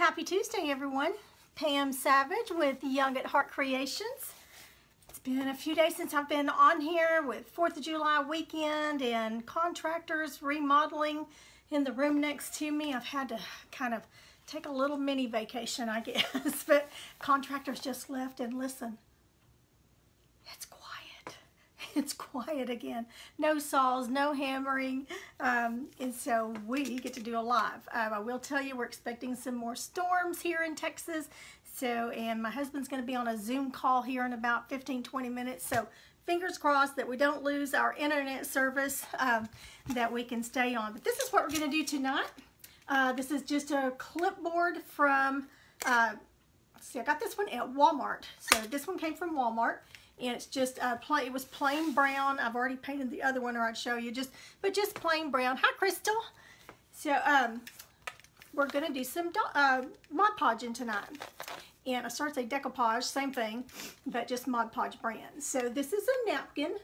Happy Tuesday, everyone. Pam Savage with Young at Heart Creations. It's been a few days since I've been on here with 4th of July weekend and contractors remodeling in the room next to me. I've had to kind of take a little mini vacation, I guess, but contractors just left and listen, it's quiet. It's quiet again. No saws, no hammering, um, and so we get to do a live. Um, I will tell you we're expecting some more storms here in Texas, so, and my husband's going to be on a Zoom call here in about 15, 20 minutes, so fingers crossed that we don't lose our internet service, um, that we can stay on. But this is what we're going to do tonight. Uh, this is just a clipboard from, uh, see, I got this one at Walmart. So this one came from Walmart it's just uh, plain, it was plain brown. I've already painted the other one or I'd show you just, but just plain brown. Hi, Crystal. So, um, we're going to do some uh, Mod Podging tonight. And I started to say decoupage, same thing, but just Mod Podge brand. So this is a napkin,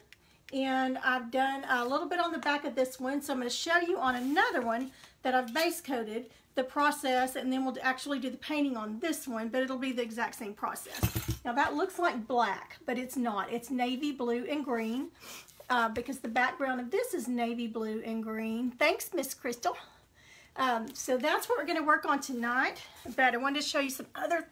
and I've done a little bit on the back of this one, so I'm going to show you on another one that I've base coated the process, and then we'll actually do the painting on this one, but it'll be the exact same process. Now that looks like black, but it's not. It's navy blue and green uh, because the background of this is navy blue and green. Thanks, Miss Crystal. Um, so that's what we're going to work on tonight, but I wanted to show you some other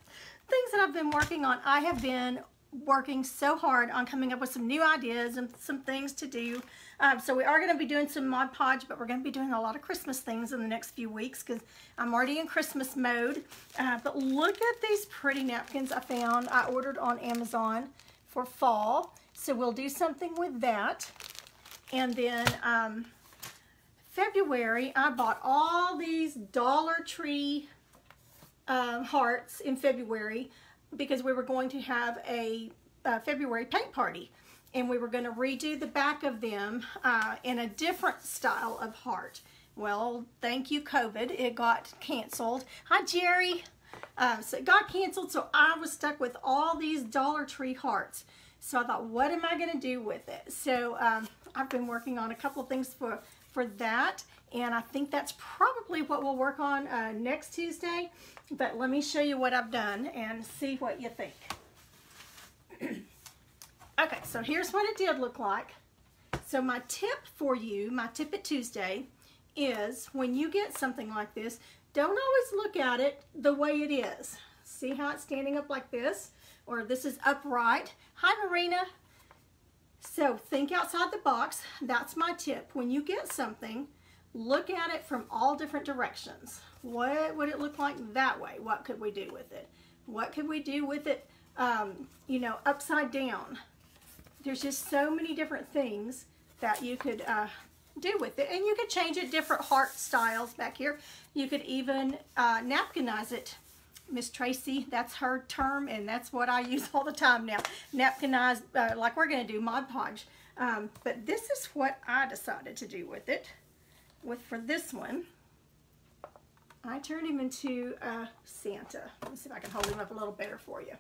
things that I've been working on. I have been working so hard on coming up with some new ideas and some things to do. Um, so we are going to be doing some Mod Podge, but we're going to be doing a lot of Christmas things in the next few weeks because I'm already in Christmas mode. Uh, but look at these pretty napkins I found. I ordered on Amazon for fall. So we'll do something with that. And then um, February, I bought all these Dollar Tree um, hearts in February because we were going to have a, a February paint party and we were going to redo the back of them uh, in a different style of heart. Well, thank you, COVID. It got canceled. Hi, Jerry. Uh, so it got canceled, so I was stuck with all these Dollar Tree hearts. So I thought, what am I going to do with it? So um, I've been working on a couple of things for, for that, and I think that's probably what we'll work on uh, next Tuesday. But let me show you what I've done and see what you think. Okay, so here's what it did look like. So my tip for you, my tip at Tuesday, is when you get something like this, don't always look at it the way it is. See how it's standing up like this? Or this is upright. Hi, Marina. So think outside the box. That's my tip. When you get something, look at it from all different directions. What would it look like that way? What could we do with it? What could we do with it, um, you know, upside down? there's just so many different things that you could uh, do with it. And you could change it different heart styles back here. You could even uh, napkinize it. Miss Tracy, that's her term, and that's what I use all the time now. Napkinize, uh, like we're going to do Mod Podge. Um, but this is what I decided to do with it. With For this one, I turned him into a Santa. Let me see if I can hold him up a little better for you.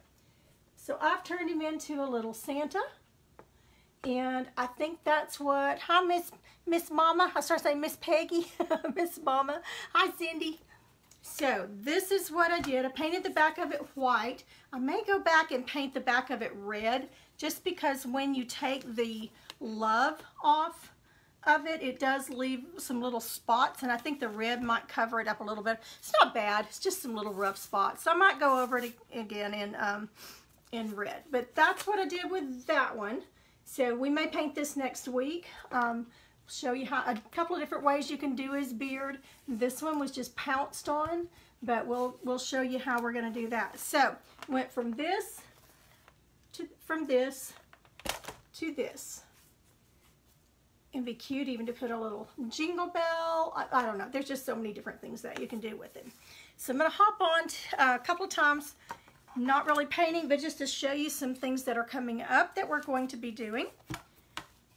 So I've turned him into a little Santa. And I think that's what, hi Miss Miss Mama, I start saying Miss Peggy, Miss Mama. Hi Cindy. So this is what I did. I painted the back of it white. I may go back and paint the back of it red just because when you take the love off of it, it does leave some little spots and I think the red might cover it up a little bit. It's not bad. It's just some little rough spots. So I might go over it again in, um, in red. But that's what I did with that one. So we may paint this next week. Um, show you how a couple of different ways you can do his beard. This one was just pounced on, but we'll we'll show you how we're going to do that. So went from this to from this to this. And be cute even to put a little jingle bell. I, I don't know. There's just so many different things that you can do with it. So I'm going to hop on uh, a couple of times not really painting, but just to show you some things that are coming up that we're going to be doing.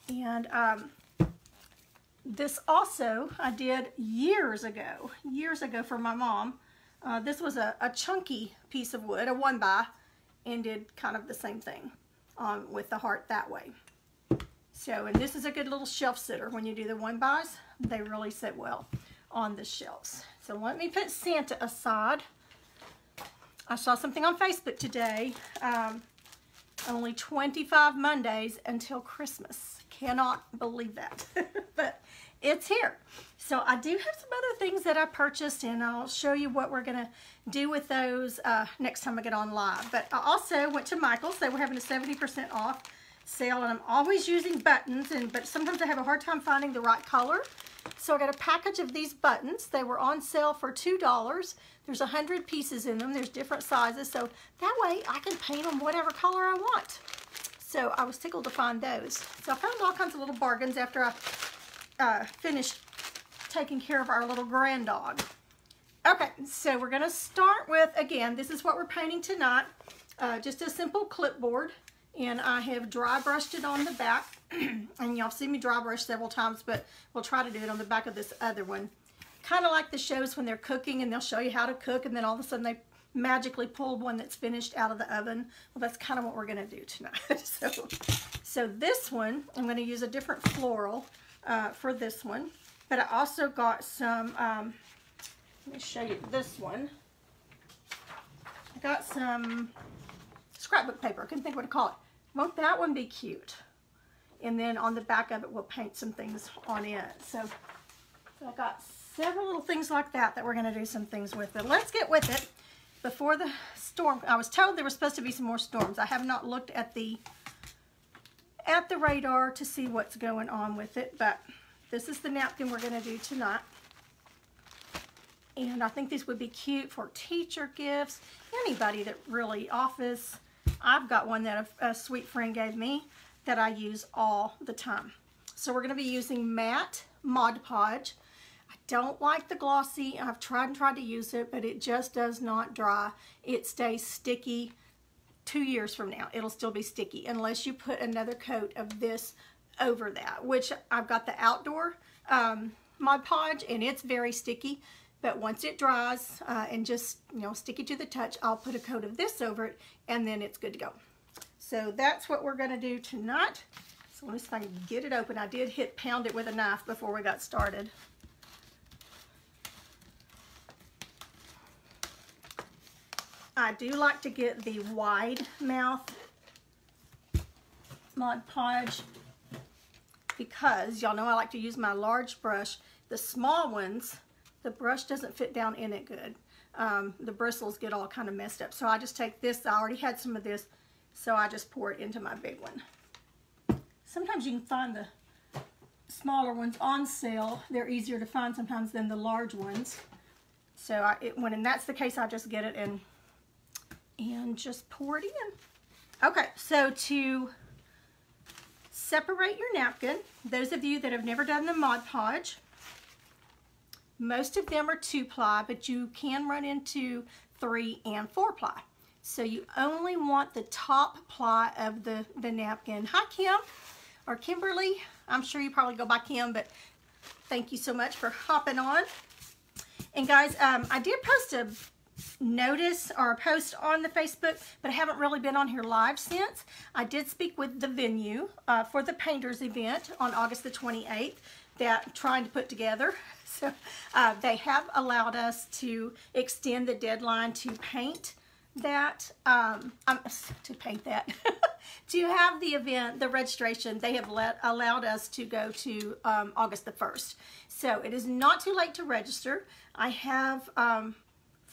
And um, this also I did years ago, years ago for my mom. Uh, this was a, a, chunky piece of wood, a one by, and did kind of the same thing um, with the heart that way. So, and this is a good little shelf sitter. When you do the one bys, they really sit well on the shelves. So let me put Santa aside I saw something on Facebook today. Um, only 25 Mondays until Christmas. Cannot believe that. but it's here. So I do have some other things that I purchased and I'll show you what we're going to do with those uh, next time I get on live. But I also went to Michael's. They were having a 70% off sale and I'm always using buttons and but sometimes I have a hard time finding the right color. So I got a package of these buttons. They were on sale for $2. There's a 100 pieces in them. There's different sizes. So that way I can paint them whatever color I want. So I was tickled to find those. So I found all kinds of little bargains after I uh, finished taking care of our little grand dog. Okay, so we're gonna start with, again, this is what we're painting tonight. Uh, just a simple clipboard. And I have dry brushed it on the back. and y'all see me dry brush several times, but we'll try to do it on the back of this other one. Kind of like the shows when they're cooking and they'll show you how to cook and then all of a sudden they magically pull one that's finished out of the oven. Well, that's kind of what we're going to do tonight. so, so this one, I'm going to use a different floral uh, for this one. But I also got some, um, let me show you this one. I got some scrapbook paper. I couldn't think what to call it. Won't that one be cute? And then on the back of it, we'll paint some things on it. So, so I got several little things like that that we're going to do some things with. But let's get with it. Before the storm, I was told there was supposed to be some more storms. I have not looked at the at the radar to see what's going on with it, but this is the napkin we're going to do tonight. And I think these would be cute for teacher gifts, anybody that really office. I've got one that a, a sweet friend gave me that I use all the time. So we're going to be using matte Mod Podge. I don't like the glossy. I've tried and tried to use it, but it just does not dry. It stays sticky two years from now. It'll still be sticky unless you put another coat of this over that, which I've got the outdoor um, Mod Podge, and it's very sticky. But once it dries uh, and just, you know, sticky to the touch, I'll put a coat of this over it, and then it's good to go. So that's what we're going to do tonight. So let me see if I can get it open. I did hit pound it with a knife before we got started. I do like to get the wide mouth Mod Podge because y'all know I like to use my large brush. The small ones, the brush doesn't fit down in it good. Um, the bristles get all kind of messed up. So I just take this, I already had some of this, so I just pour it into my big one. Sometimes you can find the smaller ones on sale. They're easier to find sometimes than the large ones. So I, it, when and that's the case, I just get it and, and just pour it in. Okay, so to separate your napkin, those of you that have never done the Mod Podge, most of them are two ply, but you can run into three and four ply. So you only want the top ply of the, the napkin. Hi, Kim or Kimberly. I'm sure you probably go by Kim, but thank you so much for hopping on. And guys, um, I did post a notice or a post on the Facebook, but I haven't really been on here live since. I did speak with the venue uh, for the painters event on August the 28th that trying to put together. So uh, they have allowed us to extend the deadline to paint that, um, um, to paint that, to have the event, the registration, they have let, allowed us to go to um, August the 1st. So it is not too late to register. I have um,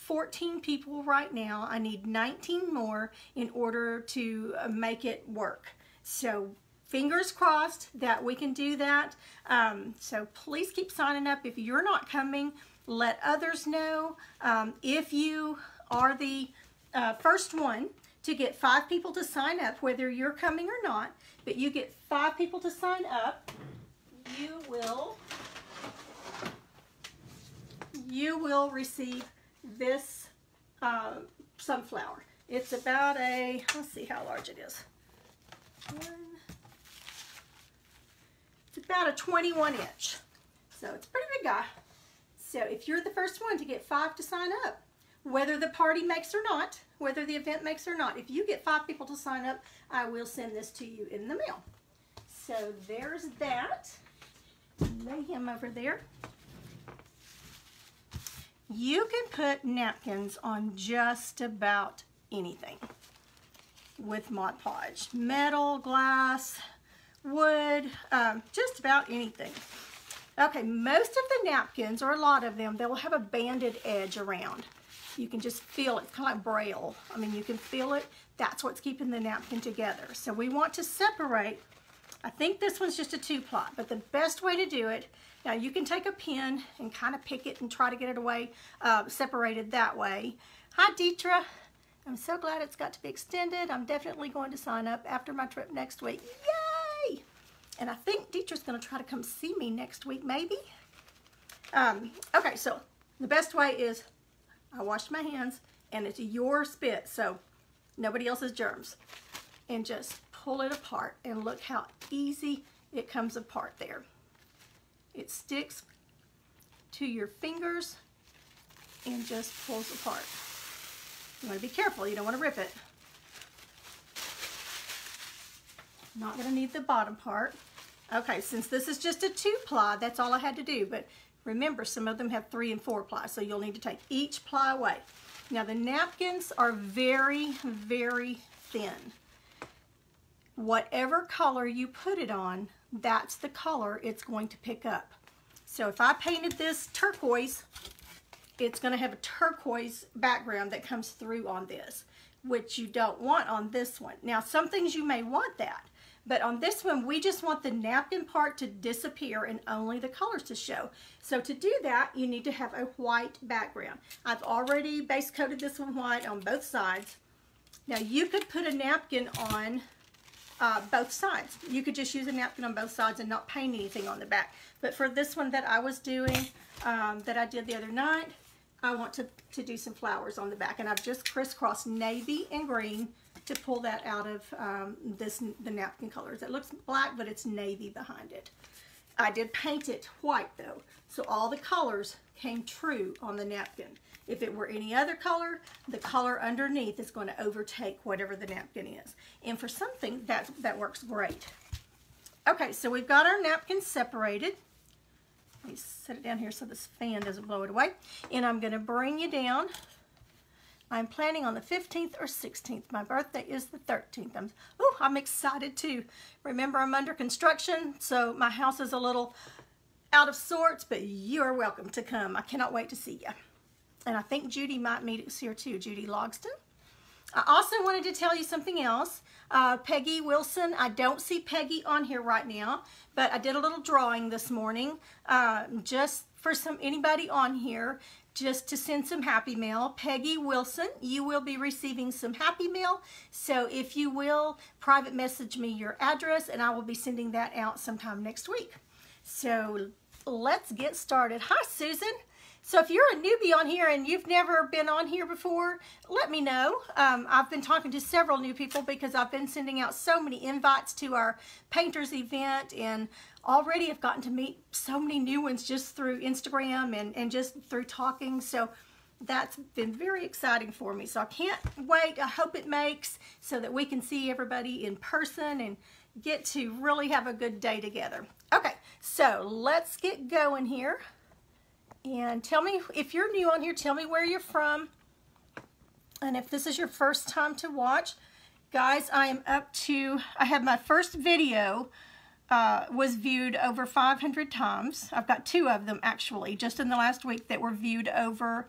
14 people right now. I need 19 more in order to uh, make it work. So fingers crossed that we can do that. Um, so please keep signing up. If you're not coming, let others know. Um, if you are the uh, first one to get five people to sign up, whether you're coming or not, but you get five people to sign up, you will you will receive this uh, sunflower. It's about a, let's see how large it is. It's about a 21 inch. So it's a pretty big guy. So if you're the first one to get five to sign up, whether the party makes or not, whether the event makes or not, if you get five people to sign up, I will send this to you in the mail. So there's that. Lay him over there. you can put napkins on just about anything with Mod Podge. Metal, glass, wood, um, just about anything. Okay, most of the napkins, or a lot of them, they'll have a banded edge around. You can just feel it. Kind of like braille. I mean, you can feel it. That's what's keeping the napkin together. So we want to separate. I think this one's just a two-ply, but the best way to do it, now you can take a pin and kind of pick it and try to get it away, uh, separated that way. Hi, Deetra. I'm so glad it's got to be extended. I'm definitely going to sign up after my trip next week. Yay! And I think Deetra's going to try to come see me next week, maybe. Um, okay, so the best way is I washed my hands and it's your spit, so nobody else's germs. And just pull it apart and look how easy it comes apart there. It sticks to your fingers and just pulls apart. You want to be careful. You don't want to rip it. Not going to need the bottom part. Okay, since this is just a two ply, that's all I had to do. But remember, some of them have three and four ply, so you'll need to take each ply away. Now the napkins are very, very thin. Whatever color you put it on, that's the color it's going to pick up. So if I painted this turquoise, it's going to have a turquoise background that comes through on this, which you don't want on this one. Now, some things you may want that, but on this one, we just want the napkin part to disappear and only the colors to show. So to do that, you need to have a white background. I've already base coated this one white on both sides. Now you could put a napkin on uh, both sides. You could just use a napkin on both sides and not paint anything on the back. But for this one that I was doing, um, that I did the other night, I want to, to do some flowers on the back. And I've just crisscrossed navy and green to pull that out of um, this the napkin colors. It looks black, but it's navy behind it. I did paint it white though, so all the colors came true on the napkin. If it were any other color, the color underneath is going to overtake whatever the napkin is. And for something, that, that works great. Okay, so we've got our napkin separated. Let me set it down here so this fan doesn't blow it away. And I'm going to bring you down. I'm planning on the 15th or 16th. My birthday is the 13th. I'm, oh, I'm excited too. Remember, I'm under construction, so my house is a little out of sorts, but you're welcome to come. I cannot wait to see you. And I think Judy might meet us here too, Judy Logston. I also wanted to tell you something else. Uh, Peggy Wilson, I don't see Peggy on here right now, but I did a little drawing this morning uh, just for some anybody on here just to send some happy mail. Peggy Wilson, you will be receiving some happy mail. So if you will, private message me your address and I will be sending that out sometime next week. So let's get started. Hi, Susan. So if you're a newbie on here and you've never been on here before, let me know. Um, I've been talking to several new people because I've been sending out so many invites to our painters event and already have gotten to meet so many new ones just through Instagram and, and just through talking. So that's been very exciting for me. So I can't wait. I hope it makes so that we can see everybody in person and get to really have a good day together. Okay, so let's get going here. And tell me, if you're new on here, tell me where you're from. And if this is your first time to watch, guys, I am up to, I have my first video uh, was viewed over 500 times. I've got two of them actually, just in the last week that were viewed over,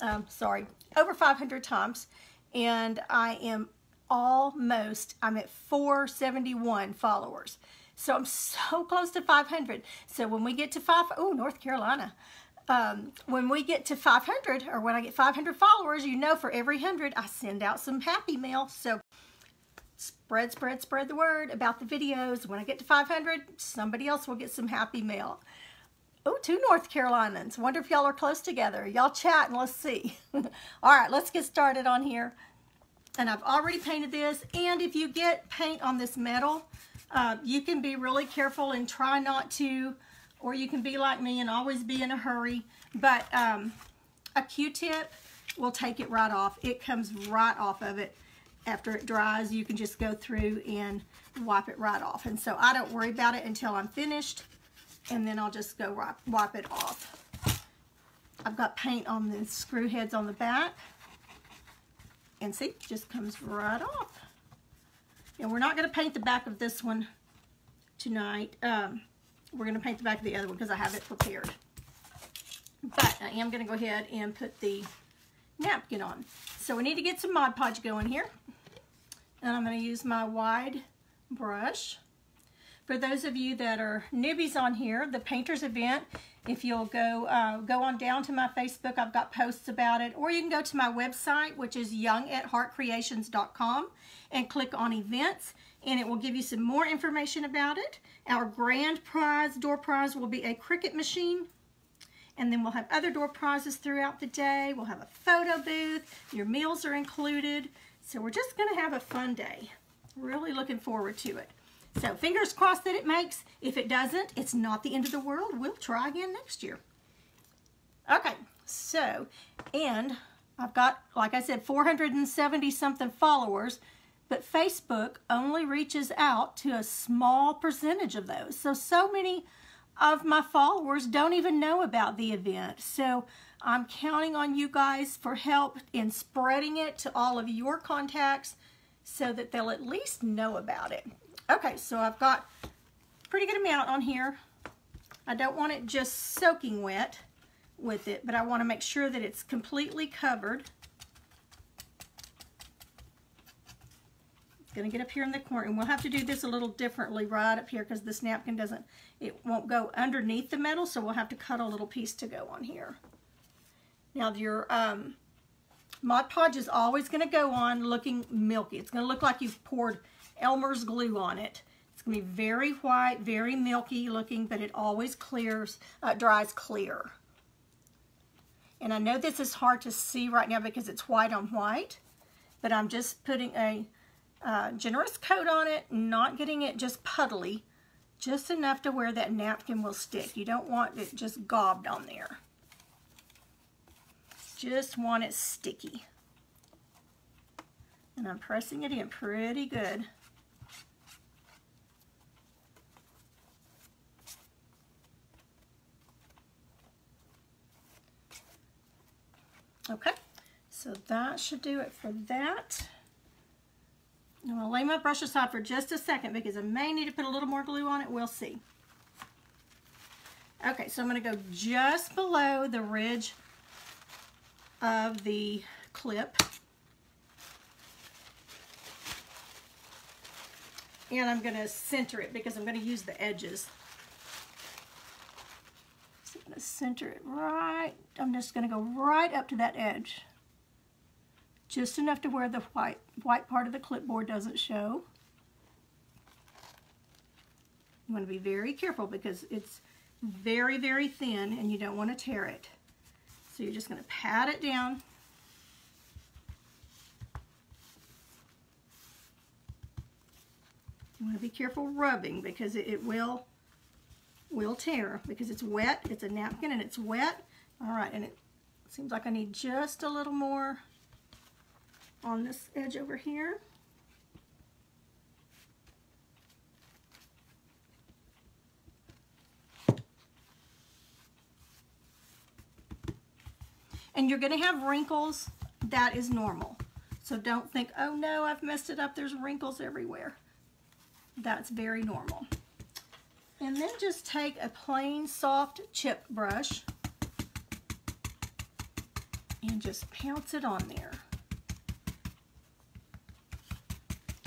um, sorry, over 500 times. And I am almost, I'm at 471 followers. So I'm so close to 500. So when we get to five, oh, North Carolina um, when we get to 500 or when I get 500 followers, you know for every 100 I send out some happy mail. So spread, spread, spread the word about the videos. When I get to 500, somebody else will get some happy mail. Oh, two North Carolinians. Wonder if y'all are close together. Y'all chat and let's see. All right, let's get started on here. And I've already painted this. And if you get paint on this metal, uh, you can be really careful and try not to or you can be like me and always be in a hurry. But um, a Q-tip will take it right off. It comes right off of it. After it dries, you can just go through and wipe it right off. And so I don't worry about it until I'm finished. And then I'll just go wipe, wipe it off. I've got paint on the screw heads on the back. And see, just comes right off. And we're not going to paint the back of this one tonight. Um, we're going to paint the back of the other one because I have it prepared. But I am going to go ahead and put the napkin on. So we need to get some Mod Podge going here. And I'm going to use my wide brush. For those of you that are newbies on here, the painters event, if you'll go uh, go on down to my Facebook, I've got posts about it, or you can go to my website, which is youngatheartcreations.com, and click on events, and it will give you some more information about it. Our grand prize, door prize, will be a Cricut machine, and then we'll have other door prizes throughout the day. We'll have a photo booth. Your meals are included. So we're just going to have a fun day. Really looking forward to it. So fingers crossed that it makes. If it doesn't, it's not the end of the world. We'll try again next year. Okay, so, and I've got, like I said, 470 something followers, but Facebook only reaches out to a small percentage of those. So, so many of my followers don't even know about the event. So I'm counting on you guys for help in spreading it to all of your contacts so that they'll at least know about it. Okay, so I've got pretty good amount on here. I don't want it just soaking wet with it, but I want to make sure that it's completely covered. It's going to get up here in the corner, and we'll have to do this a little differently right up here because this napkin doesn't, it won't go underneath the metal, so we'll have to cut a little piece to go on here. Now your um, Mod Podge is always going to go on looking milky. It's going to look like you've poured Elmer's glue on it. It's going to be very white, very milky looking, but it always clears, uh, dries clear. And I know this is hard to see right now because it's white on white, but I'm just putting a uh, generous coat on it, not getting it just puddly, just enough to where that napkin will stick. You don't want it just gobbed on there. Just want it sticky. And I'm pressing it in pretty good. Okay, so that should do it for that. I'm going to lay my brush aside for just a second because I may need to put a little more glue on it. We'll see. Okay, so I'm going to go just below the ridge of the clip. And I'm going to center it because I'm going to use the edges i'm going to center it right, I'm just going to go right up to that edge. Just enough to where the white, white part of the clipboard doesn't show. You want to be very careful because it's very, very thin and you don't want to tear it. So you're just going to pat it down. You want to be careful rubbing because it, it will will tear because it's wet. It's a napkin and it's wet. All right, and it seems like I need just a little more on this edge over here. And you're going to have wrinkles. That is normal. So don't think, oh no, I've messed it up. There's wrinkles everywhere. That's very normal. And then just take a plain soft chip brush and just pounce it on there.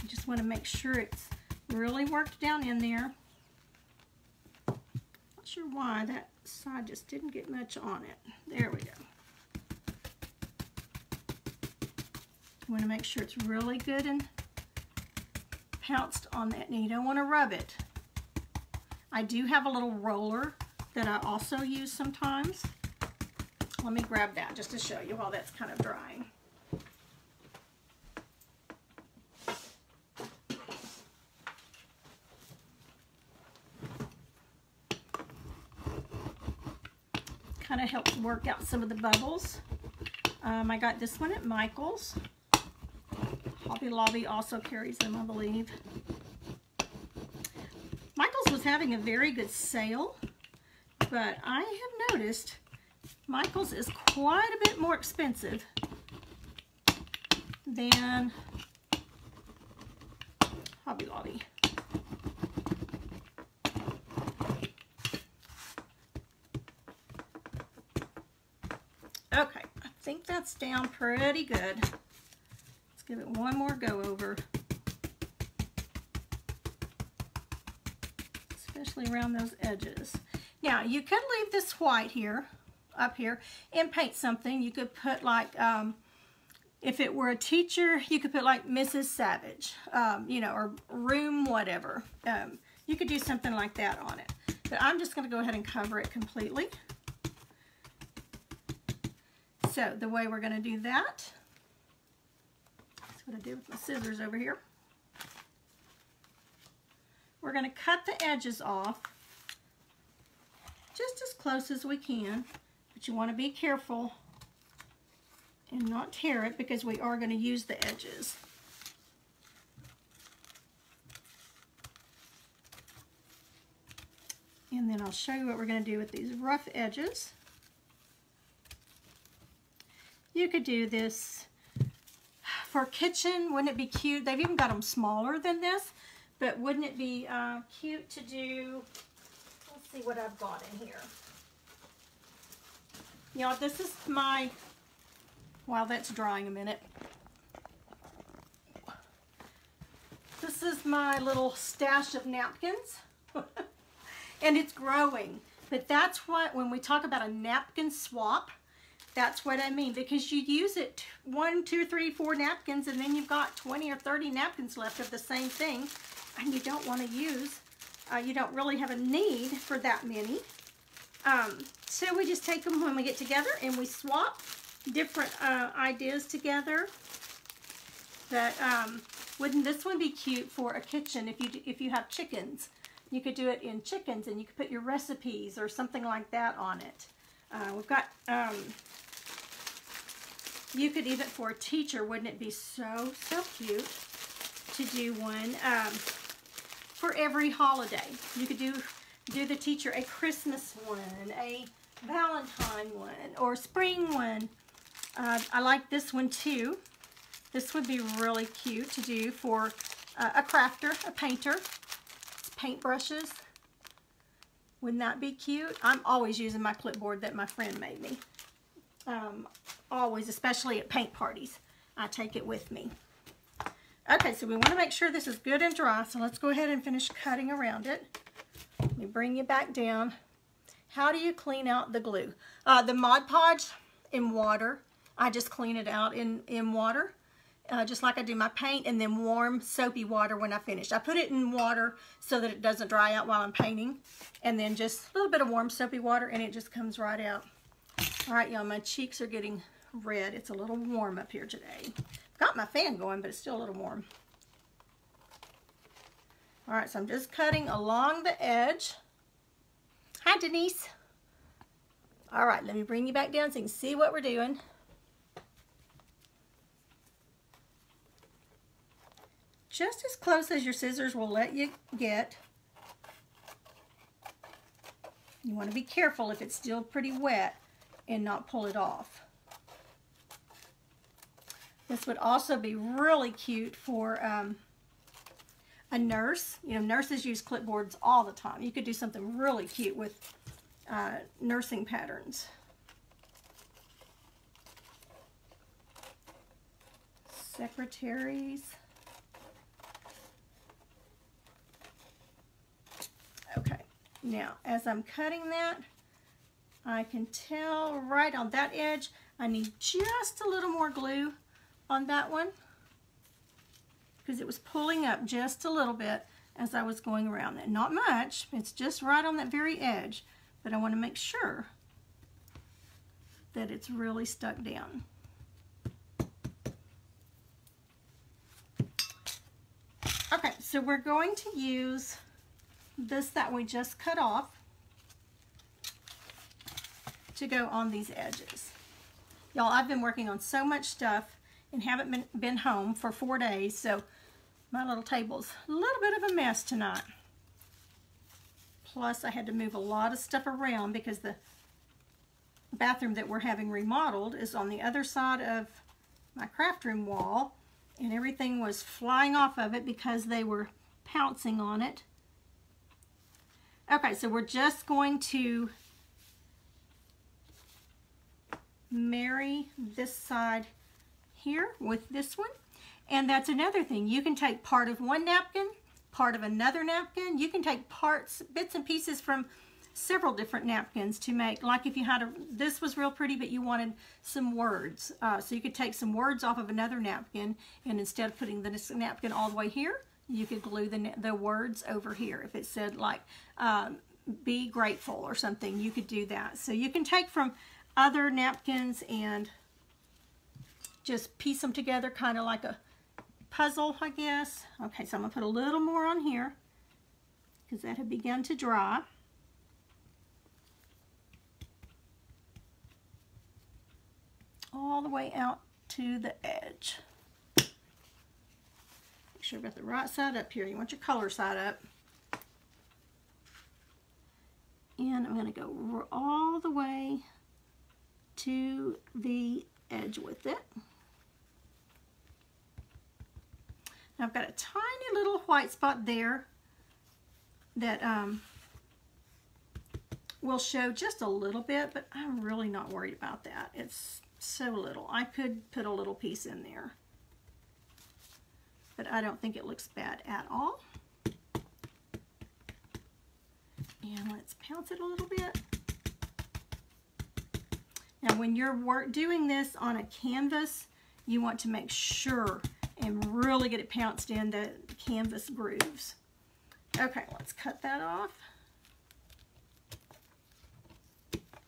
You just want to make sure it's really worked down in there. Not sure why that side just didn't get much on it. There we go. You want to make sure it's really good and pounced on that. Now you don't want to rub it. I do have a little roller that I also use sometimes. Let me grab that just to show you while that's kind of drying. Kind of helps work out some of the bubbles. Um, I got this one at Michael's. Hobby Lobby also carries them, I believe Michael's was having a very good sale, but I have noticed Michael's is quite a bit more expensive than Hobby Lobby. Okay, I think that's down pretty good. Give it one more go over. Especially around those edges. Now, you could leave this white here, up here, and paint something. You could put like, um, if it were a teacher, you could put like Mrs. Savage, um, you know, or room whatever. Um, you could do something like that on it. But I'm just going to go ahead and cover it completely. So the way we're going to do that, what I did with my scissors over here. We're going to cut the edges off just as close as we can, but you want to be careful and not tear it because we are going to use the edges. And then I'll show you what we're going to do with these rough edges. You could do this for kitchen. Wouldn't it be cute? They've even got them smaller than this, but wouldn't it be uh, cute to do, let's see what I've got in here. Know, this is my, while that's drying a minute. This is my little stash of napkins. and it's growing. But that's what, when we talk about a napkin swap, that's what I mean because you use it one, two, three, four napkins and then you've got 20 or 30 napkins left of the same thing and you don't want to use, uh, you don't really have a need for that many. Um, so we just take them when we get together and we swap different uh, ideas together. That um, wouldn't this one be cute for a kitchen if you, if you have chickens? You could do it in chickens and you could put your recipes or something like that on it. Uh, we've got, um, you could even, for a teacher, wouldn't it be so, so cute to do one um, for every holiday. You could do, do the teacher a Christmas one, a Valentine one, or spring one. Uh, I like this one too. This would be really cute to do for uh, a crafter, a painter. It's paintbrushes. Wouldn't that be cute? I'm always using my clipboard that my friend made me. Um, always, especially at paint parties. I take it with me. Okay, so we want to make sure this is good and dry, so let's go ahead and finish cutting around it. Let me bring you back down. How do you clean out the glue? Uh, the Mod Podge in water. I just clean it out in, in water uh, just like I do my paint, and then warm soapy water when I finish. I put it in water so that it doesn't dry out while I'm painting, and then just a little bit of warm soapy water, and it just comes right out. All right, y'all, my cheeks are getting red. It's a little warm up here today. Got my fan going, but it's still a little warm. All right, so I'm just cutting along the edge. Hi, Denise. All right, let me bring you back down so you can see what we're doing. just as close as your scissors will let you get. You want to be careful if it's still pretty wet and not pull it off. This would also be really cute for um, a nurse. You know, nurses use clipboards all the time. You could do something really cute with uh, nursing patterns. Secretaries. Okay, now, as I'm cutting that, I can tell right on that edge, I need just a little more glue on that one because it was pulling up just a little bit as I was going around it. Not much, it's just right on that very edge, but I want to make sure that it's really stuck down. Okay, so we're going to use this that we just cut off to go on these edges. Y'all, I've been working on so much stuff and haven't been, been home for four days, so my little table's a little bit of a mess tonight. Plus, I had to move a lot of stuff around because the bathroom that we're having remodeled is on the other side of my craft room wall and everything was flying off of it because they were pouncing on it. Okay, so we're just going to marry this side here with this one. And that's another thing. You can take part of one napkin, part of another napkin. You can take parts, bits and pieces from several different napkins to make, like if you had a, this was real pretty, but you wanted some words. Uh, so you could take some words off of another napkin, and instead of putting the napkin all the way here, you could glue the, the words over here. If it said like, um, be grateful or something, you could do that. So you can take from other napkins and just piece them together kind of like a puzzle, I guess. Okay, so I'm going to put a little more on here because that had begun to dry. all the way out to the edge. Make sure you've got the right side up here. You want your color side up. And I'm going to go all the way to the edge with it. I've got a tiny little white spot there that um, will show just a little bit, but I'm really not worried about that. It's so little. I could put a little piece in there, but I don't think it looks bad at all. And let's pounce it a little bit. Now when you're work doing this on a canvas, you want to make sure and really get it pounced in the canvas grooves. Okay, let's cut that off.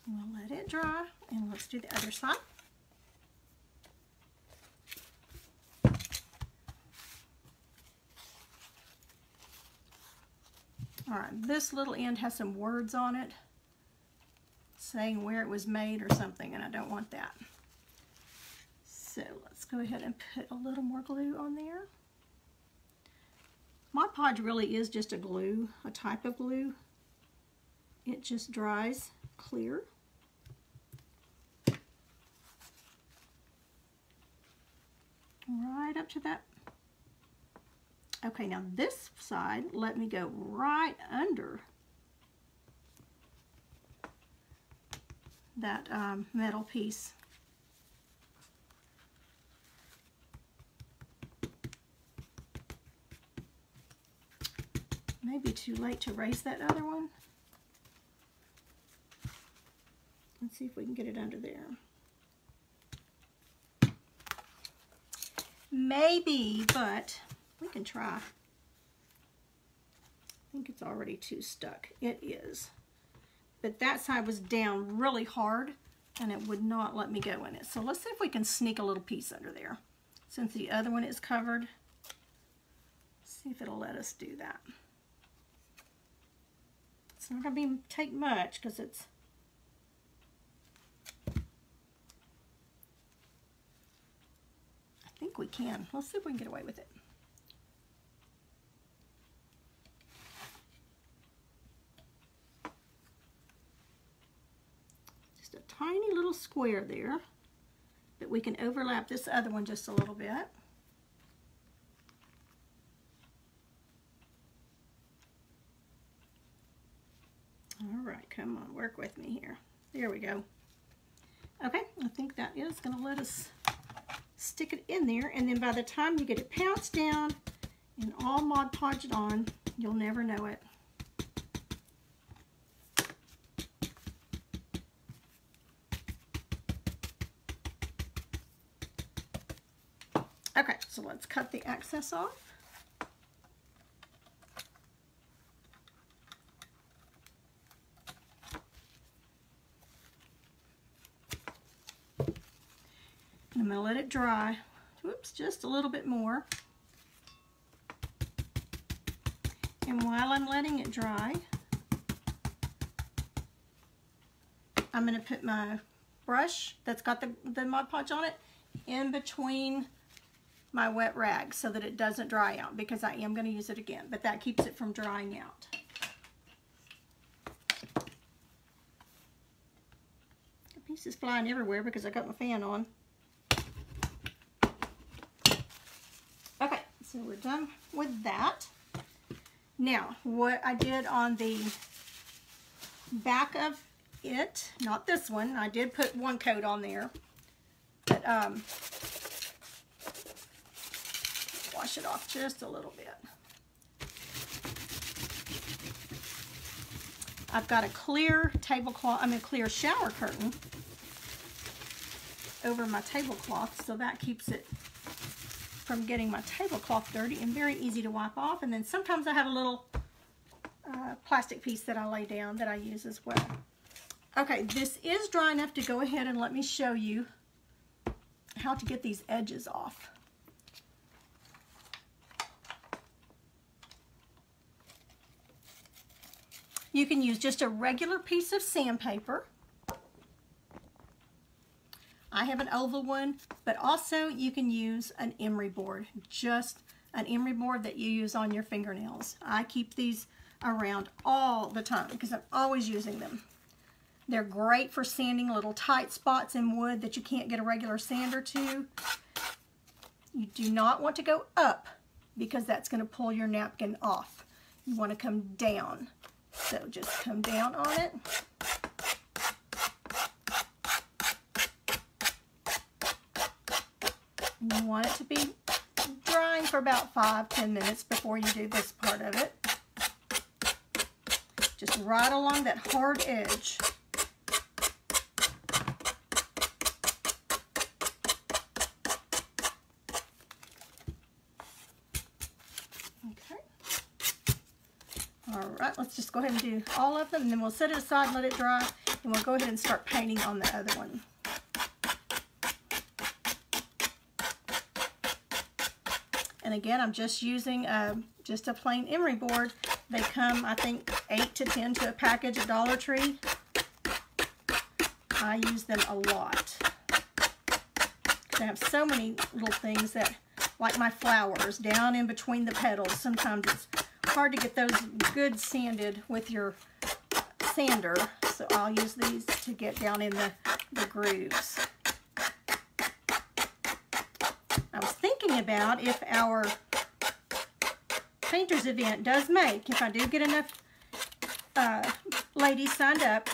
We'll let it dry and let's do the other side. All right, this little end has some words on it saying where it was made or something, and I don't want that. So let's go ahead and put a little more glue on there. Mod Podge really is just a glue, a type of glue. It just dries clear. Right up to that Okay, now this side, let me go right under that um, metal piece. Maybe too late to raise that other one. Let's see if we can get it under there. Maybe, but we can try. I think it's already too stuck. It is. But that side was down really hard and it would not let me go in it. So let's see if we can sneak a little piece under there. Since the other one is covered, see if it'll let us do that. It's not going to be take much because it's I think we can. Let's see if we can get away with it. Tiny little square there but we can overlap this other one just a little bit. All right, come on, work with me here. There we go. Okay, I think that is going to let us stick it in there, and then by the time you get it pounced down and all Mod Podged on, you'll never know it. Okay, so let's cut the excess off. I'm going to let it dry. Whoops, just a little bit more. And while I'm letting it dry, I'm going to put my brush that's got the, the Mod Podge on it in between my wet rag so that it doesn't dry out because I am going to use it again, but that keeps it from drying out. A pieces flying everywhere because I got my fan on. Okay, so we're done with that. Now, what I did on the back of it, not this one, I did put one coat on there, but um, wash it off just a little bit. I've got a clear tablecloth, I mean clear shower curtain over my tablecloth, so that keeps it from getting my tablecloth dirty and very easy to wipe off. And then sometimes I have a little uh, plastic piece that I lay down that I use as well. Okay, this is dry enough to go ahead and let me show you how to get these edges off. You can use just a regular piece of sandpaper. I have an oval one, but also you can use an emery board, just an emery board that you use on your fingernails. I keep these around all the time because I'm always using them. They're great for sanding little tight spots in wood that you can't get a regular sander to. You do not want to go up because that's going to pull your napkin off. You want to come down. So just come down on it. You want it to be drying for about five, ten minutes before you do this part of it. Just right along that hard edge. Right, let's just go ahead and do all of them, and then we'll set it aside let it dry, and we'll go ahead and start painting on the other one. And again, I'm just using uh, just a plain emery board. They come, I think, 8 to 10 to a package at Dollar Tree. I use them a lot. I have so many little things that, like my flowers, down in between the petals, sometimes it's hard to get those good sanded with your sander, so I'll use these to get down in the, the grooves. I was thinking about if our painters event does make, if I do get enough uh, ladies signed up,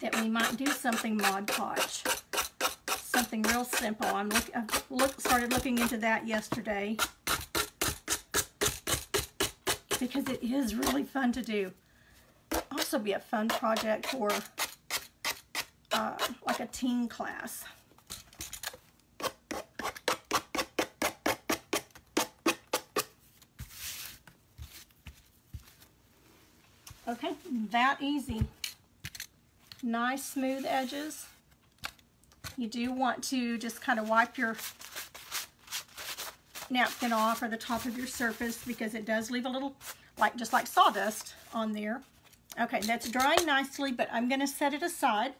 that we might do something Mod Podge. Something real simple. I'm look, I look, started looking into that yesterday because it is really fun to do. Also be a fun project for uh, like a teen class. Okay, that easy. Nice smooth edges. You do want to just kind of wipe your napkin off or the top of your surface because it does leave a little, like just like sawdust on there. Okay, that's drying nicely, but I'm going to set it aside.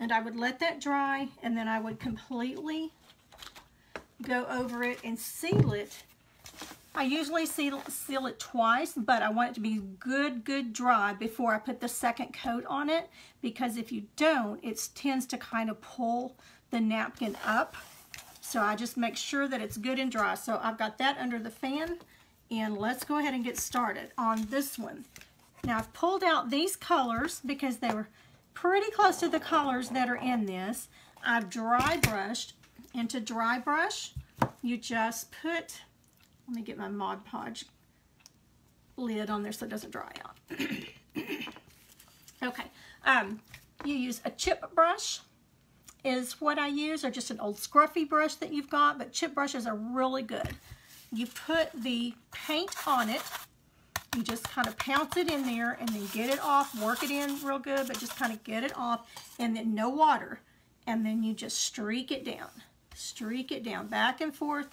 And I would let that dry, and then I would completely go over it and seal it. I usually seal, seal it twice, but I want it to be good, good dry before I put the second coat on it, because if you don't, it tends to kind of pull the napkin up. So I just make sure that it's good and dry. So I've got that under the fan and let's go ahead and get started on this one. Now I've pulled out these colors because they were pretty close to the colors that are in this. I've dry brushed. Into dry brush, you just put, let me get my Mod Podge lid on there so it doesn't dry out. okay, um, you use a chip brush is what I use, or just an old scruffy brush that you've got, but chip brushes are really good. You put the paint on it, you just kind of pounce it in there and then get it off, work it in real good, but just kind of get it off, and then no water. And then you just streak it down, streak it down back and forth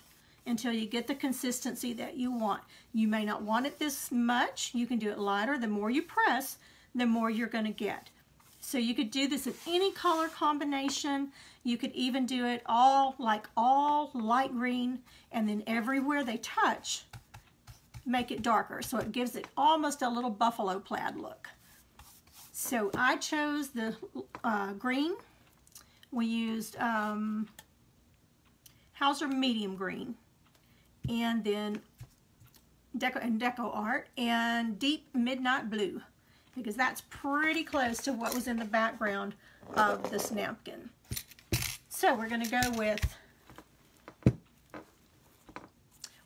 until you get the consistency that you want. You may not want it this much. You can do it lighter. The more you press, the more you're going to get. So you could do this in any color combination. You could even do it all like all light green and then everywhere they touch, make it darker. So it gives it almost a little buffalo plaid look. So I chose the uh, green. We used um, Hauser Medium Green and then Deco and Deco Art and Deep Midnight Blue because that's pretty close to what was in the background of this napkin. So we're going to go with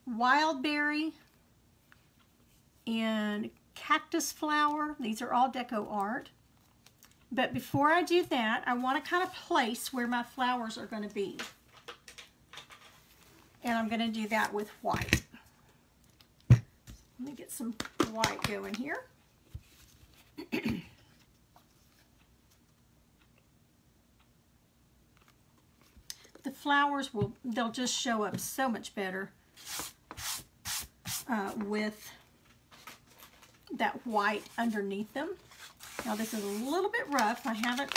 Wild Berry and Cactus Flower. These are all Deco Art. But before I do that, I want to kind of place where my flowers are going to be. And I'm going to do that with white. Let me get some white going here. the flowers will, they'll just show up so much better uh, with that white underneath them. Now this is a little bit rough. I haven't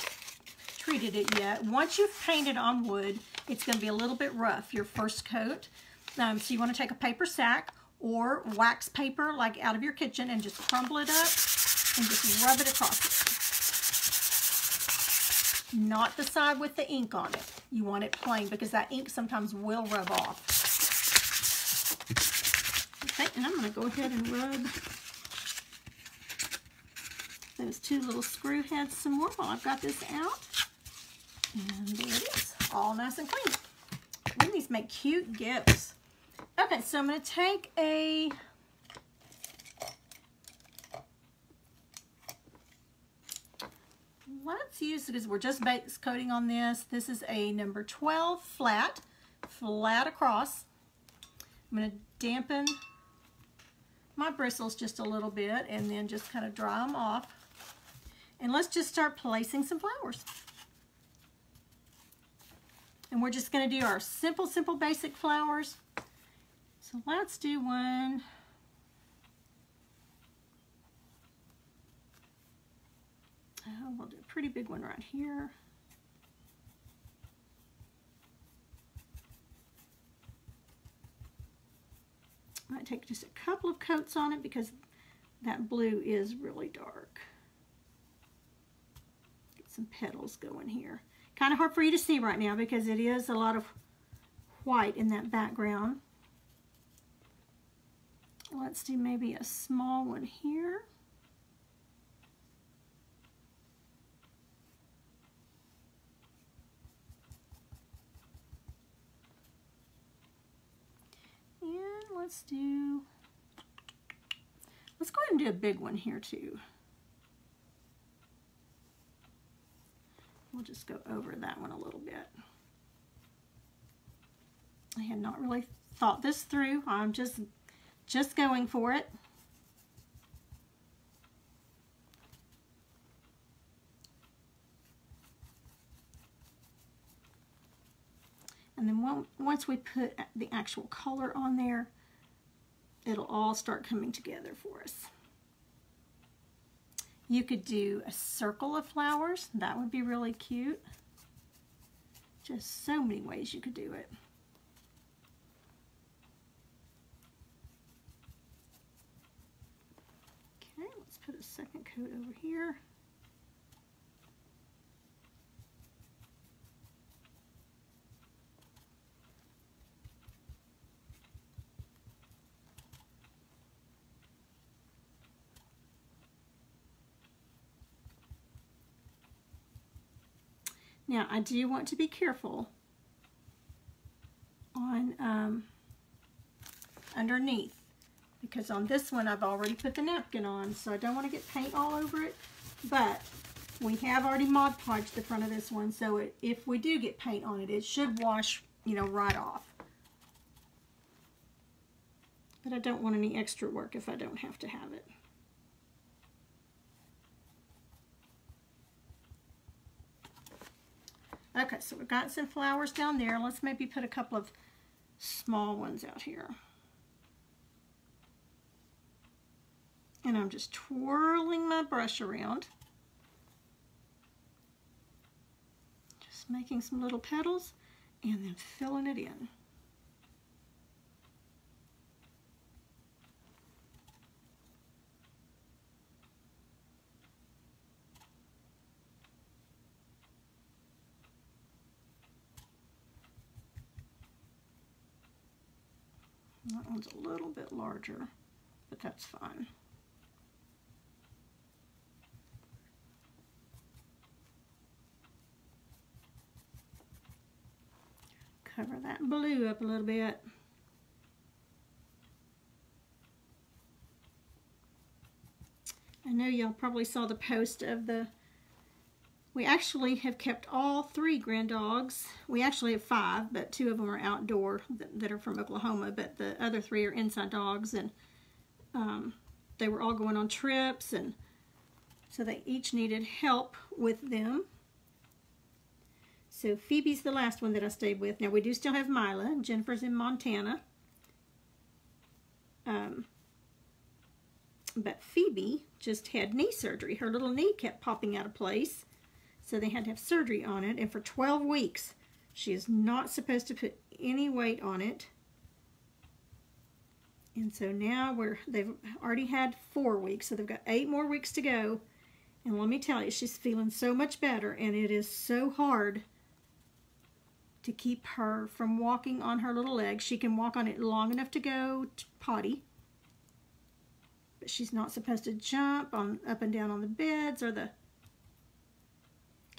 treated it yet. Once you've painted on wood, it's going to be a little bit rough, your first coat. Um, so you want to take a paper sack or wax paper like out of your kitchen and just crumble it up and just rub it across it. Not the side with the ink on it. You want it plain because that ink sometimes will rub off. Okay, and I'm going to go ahead and rub those two little screw heads some more while I've got this out. And there it is, all nice and clean. These make cute gifts. Okay, so I'm going to take a let's use, because we're just base coating on this, this is a number 12 flat, flat across. I'm going to dampen my bristles just a little bit and then just kind of dry them off. And let's just start placing some flowers. And we're just going to do our simple, simple, basic flowers. So let's do one. Oh, we'll do a pretty big one right here. Might take just a couple of coats on it because that blue is really dark Get some petals going here. Kind of hard for you to see right now because it is a lot of white in that background. Let's do maybe a small one here. And let's do, let's go ahead and do a big one here too. We'll just go over that one a little bit. I had not really thought this through. I'm just, just going for it. And then once we put the actual color on there, it'll all start coming together for us. You could do a circle of flowers. That would be really cute. Just so many ways you could do it. Okay, let's put a second coat over here. Now, I do want to be careful on um, underneath because on this one I've already put the napkin on, so I don't want to get paint all over it. But we have already Mod Podged the front of this one, so it, if we do get paint on it, it should wash, you know, right off. But I don't want any extra work if I don't have to have it. Okay, so we've got some flowers down there. Let's maybe put a couple of small ones out here. And I'm just twirling my brush around. Just making some little petals and then filling it in. That one's a little bit larger, but that's fine. Cover that blue up a little bit. I know y'all probably saw the post of the we actually have kept all three grand dogs. We actually have five, but two of them are outdoor that, that are from Oklahoma, but the other three are inside dogs, and um, they were all going on trips, and so they each needed help with them. So Phoebe's the last one that I stayed with. Now we do still have Mila. Jennifer's in Montana. Um, but Phoebe just had knee surgery. Her little knee kept popping out of place. So they had to have surgery on it. And for 12 weeks, she is not supposed to put any weight on it. And so now we're, they've already had four weeks, so they've got eight more weeks to go. And let me tell you, she's feeling so much better, and it is so hard to keep her from walking on her little legs. She can walk on it long enough to go to potty, but she's not supposed to jump on up and down on the beds or the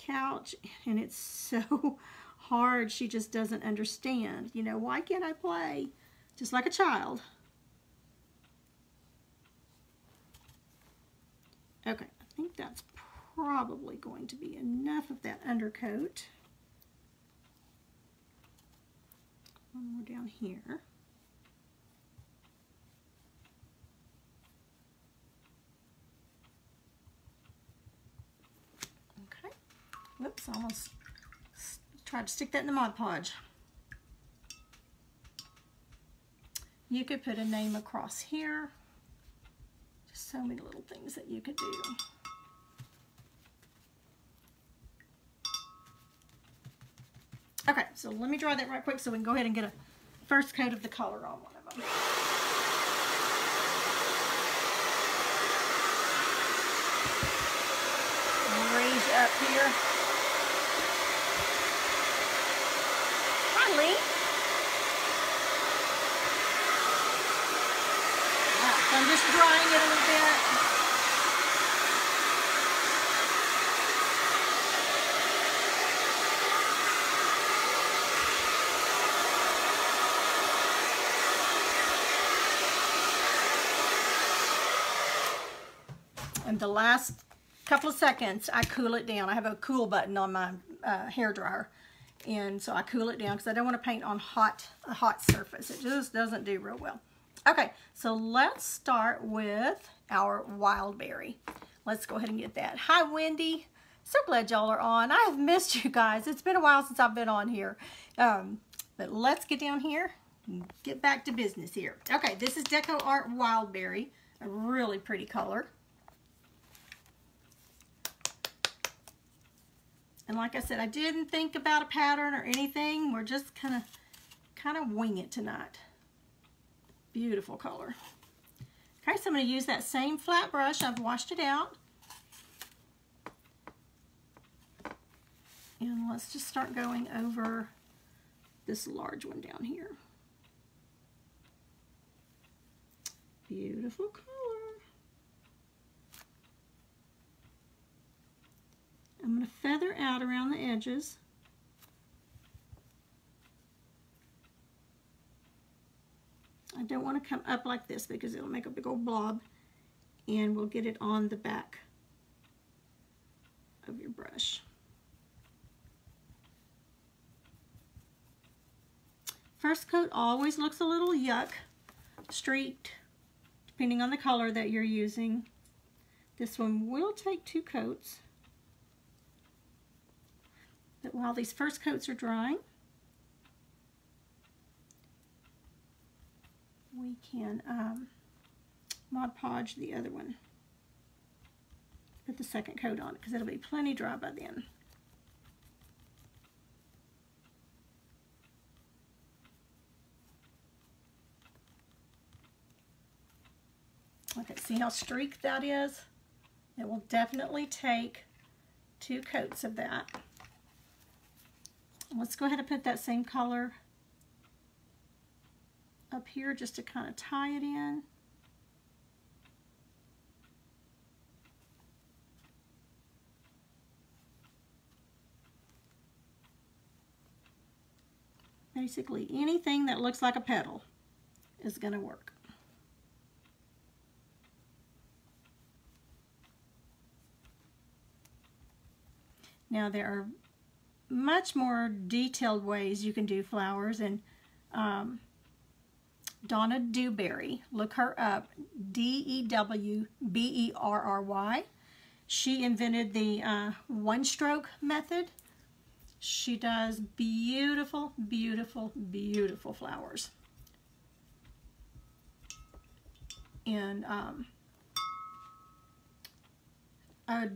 couch and it's so hard she just doesn't understand. You know why can't I play? Just like a child. Okay I think that's probably going to be enough of that undercoat. One more down here Whoops, almost tried to stick that in the Mod Podge. You could put a name across here. Just so many little things that you could do. Okay, so let me draw that right quick so we can go ahead and get a first coat of the color on one of them. Raise up here. So I'm just drying it a little bit. And the last couple of seconds, I cool it down. I have a cool button on my uh, hair dryer and so I cool it down because I don't want to paint on hot a hot surface. It just doesn't do real well. Okay, so let's start with our wild berry. Let's go ahead and get that. Hi, Wendy. So glad y'all are on. I have missed you guys. It's been a while since I've been on here. Um, but let's get down here and get back to business here. Okay, this is Deco Art Wildberry, a really pretty color. And like I said, I didn't think about a pattern or anything. We're just kind of kind of wing it tonight. Beautiful color. Okay, so I'm going to use that same flat brush. I've washed it out. And let's just start going over this large one down here. Beautiful color. I'm going to feather out around the edges. I don't want to come up like this because it'll make a big old blob and we'll get it on the back of your brush. First coat always looks a little yuck, streaked, depending on the color that you're using. This one will take two coats. But while these first coats are drying, we can um, Mod Podge the other one. Put the second coat on it because it'll be plenty dry by then. Okay, see how streaked that is? It will definitely take two coats of that. Let's go ahead and put that same color up here just to kind of tie it in. Basically anything that looks like a petal is going to work. Now there are much more detailed ways you can do flowers and um, Donna Dewberry, look her up, D-E-W-B-E-R-R-Y. She invented the uh, one-stroke method. She does beautiful, beautiful, beautiful flowers. And um, a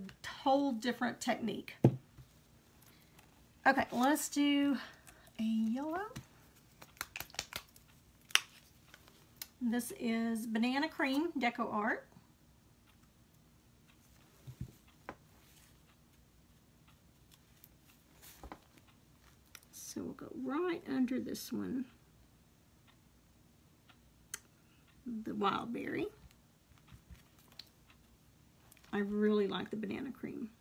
whole different technique. Okay, let's do a yellow. This is Banana Cream Deco Art. So we'll go right under this one, the wild berry. I really like the banana cream.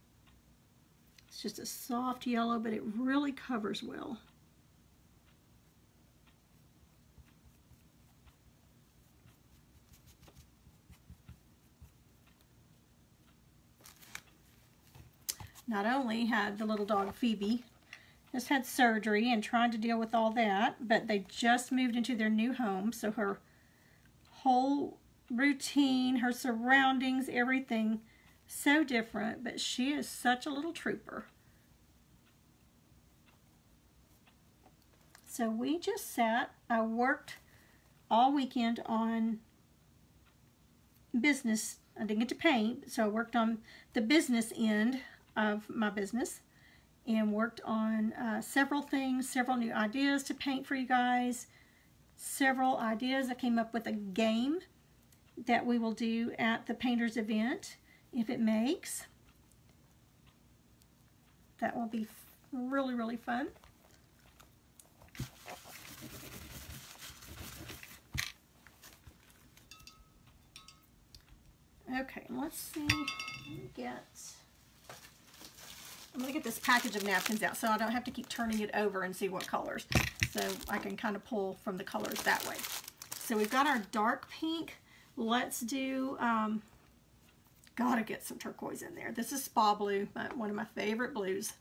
It's just a soft yellow, but it really covers well. Not only had the little dog Phoebe just had surgery and trying to deal with all that, but they just moved into their new home, so her whole routine, her surroundings, everything so different, but she is such a little trooper. So we just sat, I worked all weekend on business. I didn't get to paint, so I worked on the business end of my business and worked on uh, several things, several new ideas to paint for you guys, several ideas. I came up with a game that we will do at the painters event if it makes. That will be really, really fun. Okay, let's see. Let me get. I'm going to get this package of napkins out so I don't have to keep turning it over and see what colors. So I can kind of pull from the colors that way. So we've got our dark pink. Let's do um, Gotta get some turquoise in there. This is Spa Blue, but one of my favorite blues.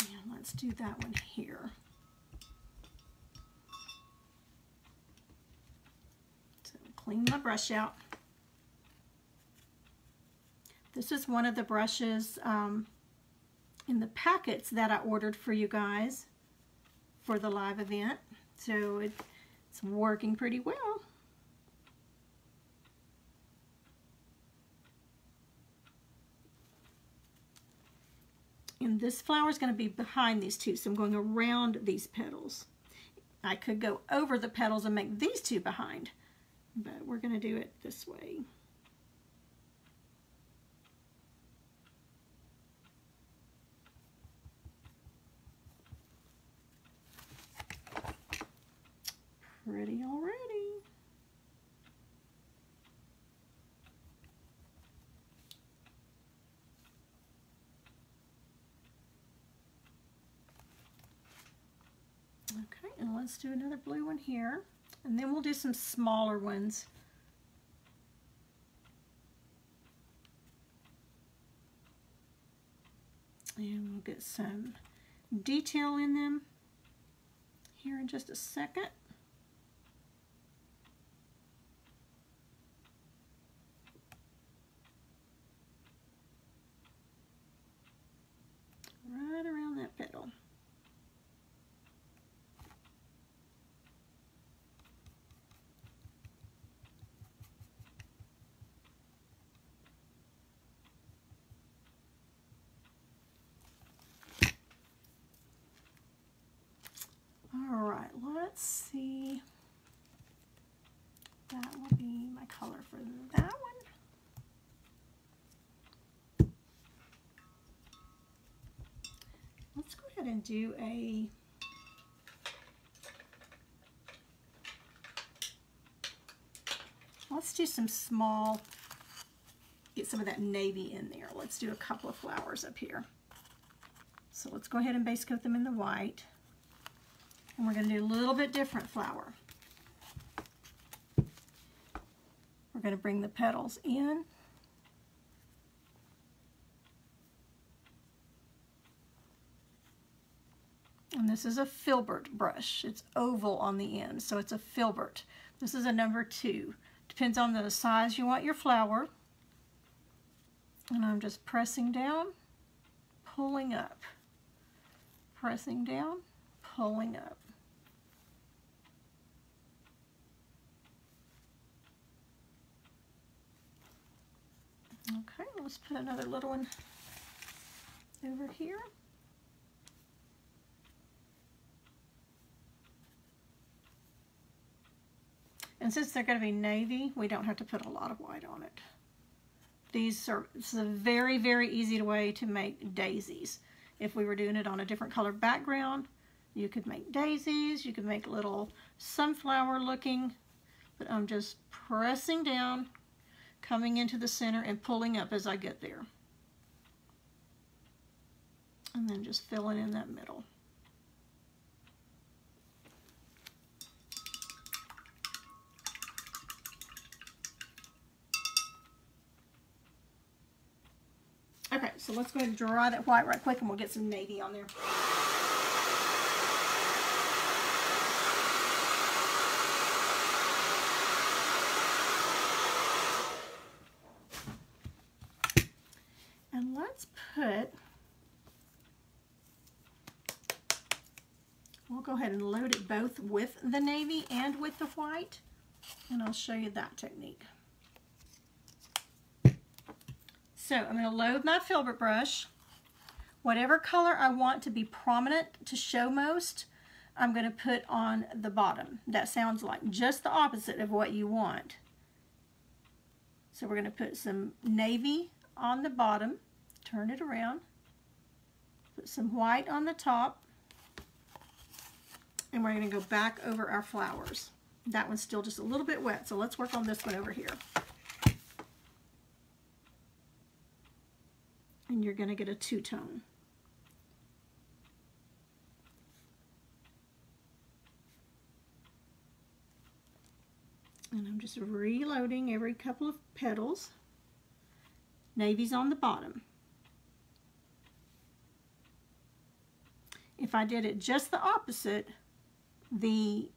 And let's do that one here. So clean my brush out. This is one of the brushes um, in the packets that I ordered for you guys for the live event. So it it's working pretty well. And this flower is going to be behind these two, so I'm going around these petals. I could go over the petals and make these two behind, but we're going to do it this way. Pretty already. Okay, and let's do another blue one here. And then we'll do some smaller ones. And we'll get some detail in them here in just a second. Right around that petal. All right, let's see. That will be my color for that ahead and do a let's do some small get some of that navy in there. Let's do a couple of flowers up here. So let's go ahead and base coat them in the white. And we're going to do a little bit different flower. We're going to bring the petals in this is a filbert brush. It's oval on the end, so it's a filbert. This is a number two. Depends on the size you want your flower. And I'm just pressing down, pulling up. Pressing down, pulling up. Okay, let's put another little one over here. And since they're going to be navy, we don't have to put a lot of white on it. These are, this is a very, very easy way to make daisies. If we were doing it on a different color background, you could make daisies, you could make little sunflower looking, but I'm just pressing down, coming into the center and pulling up as I get there. And then just filling in that middle. Okay, so let's go ahead and dry that white right quick and we'll get some navy on there. And let's put, we'll go ahead and load it both with the navy and with the white. And I'll show you that technique. So I'm going to load my filbert brush. Whatever color I want to be prominent to show most, I'm going to put on the bottom. That sounds like just the opposite of what you want. So we're going to put some navy on the bottom, turn it around, put some white on the top, and we're going to go back over our flowers. That one's still just a little bit wet, so let's work on this one over here. And you're going to get a two-tone. And I'm just reloading every couple of petals. Navy's on the bottom. If I did it just the opposite, the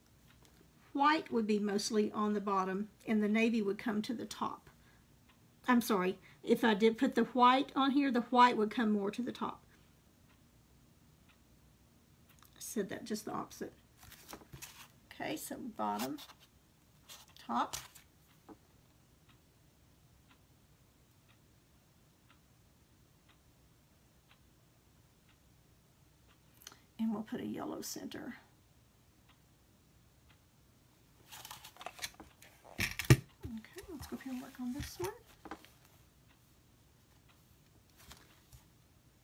white would be mostly on the bottom and the navy would come to the top. I'm sorry, if I did put the white on here, the white would come more to the top. I said that just the opposite. Okay, so bottom, top. And we'll put a yellow center. Okay, let's go up here and work on this one.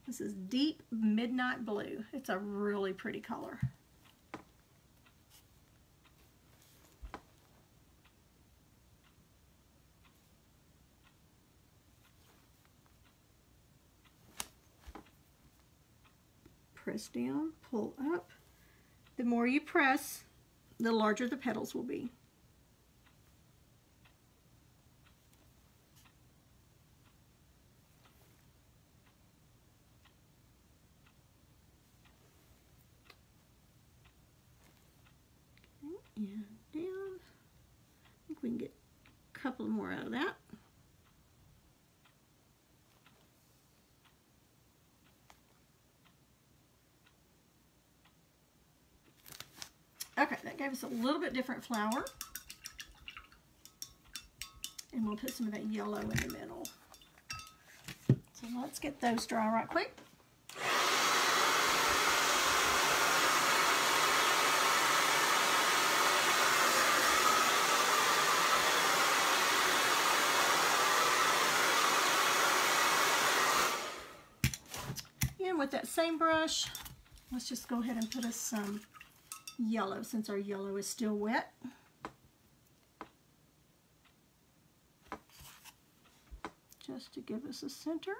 This is deep midnight blue. It's a really pretty color. Press down, pull up. The more you press, the larger the petals will be. And down. I think we can get a couple more out of that. Okay, that gave us a little bit different flower. And we'll put some of that yellow in the middle. So let's get those dry right quick. with that same brush, Let's just go ahead and put us some yellow since our yellow is still wet. Just to give us a center.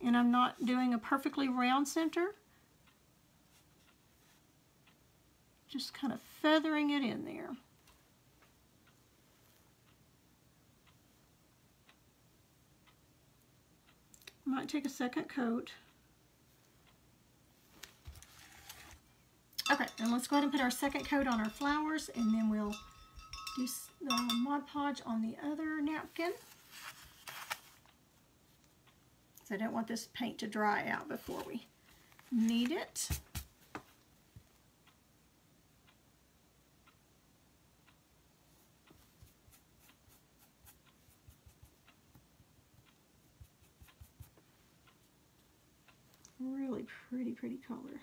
And I'm not doing a perfectly round center. Just kind of feathering it in there. Might take a second coat. Okay, and let's go ahead and put our second coat on our flowers and then we'll do the Mod Podge on the other napkin. So I don't want this paint to dry out before we need it. Really pretty, pretty color.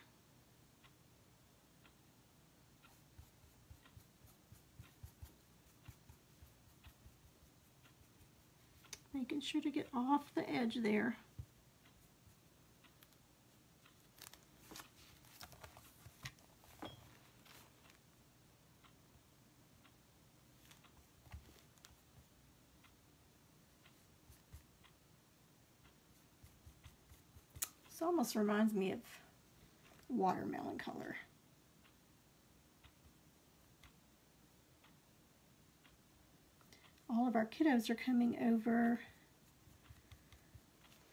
Making sure to get off the edge there. This almost reminds me of watermelon color. All of our kiddos are coming over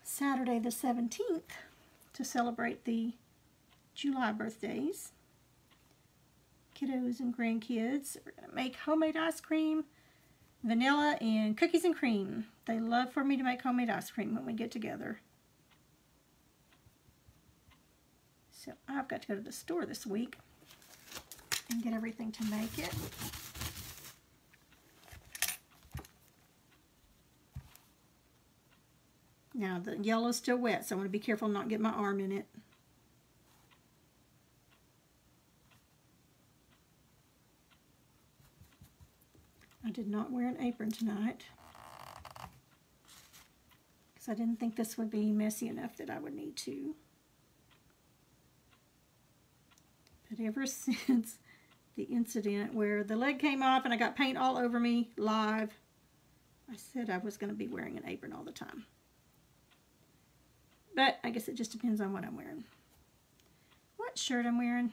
Saturday the 17th to celebrate the July birthdays. Kiddos and grandkids are going to make homemade ice cream, vanilla, and cookies and cream. They love for me to make homemade ice cream when we get together. So I've got to go to the store this week and get everything to make it. Now the yellow's still wet, so I want to be careful not get my arm in it. I did not wear an apron tonight because I didn't think this would be messy enough that I would need to. But ever since the incident where the leg came off and I got paint all over me live, I said I was going to be wearing an apron all the time. But I guess it just depends on what I'm wearing. What shirt I'm wearing.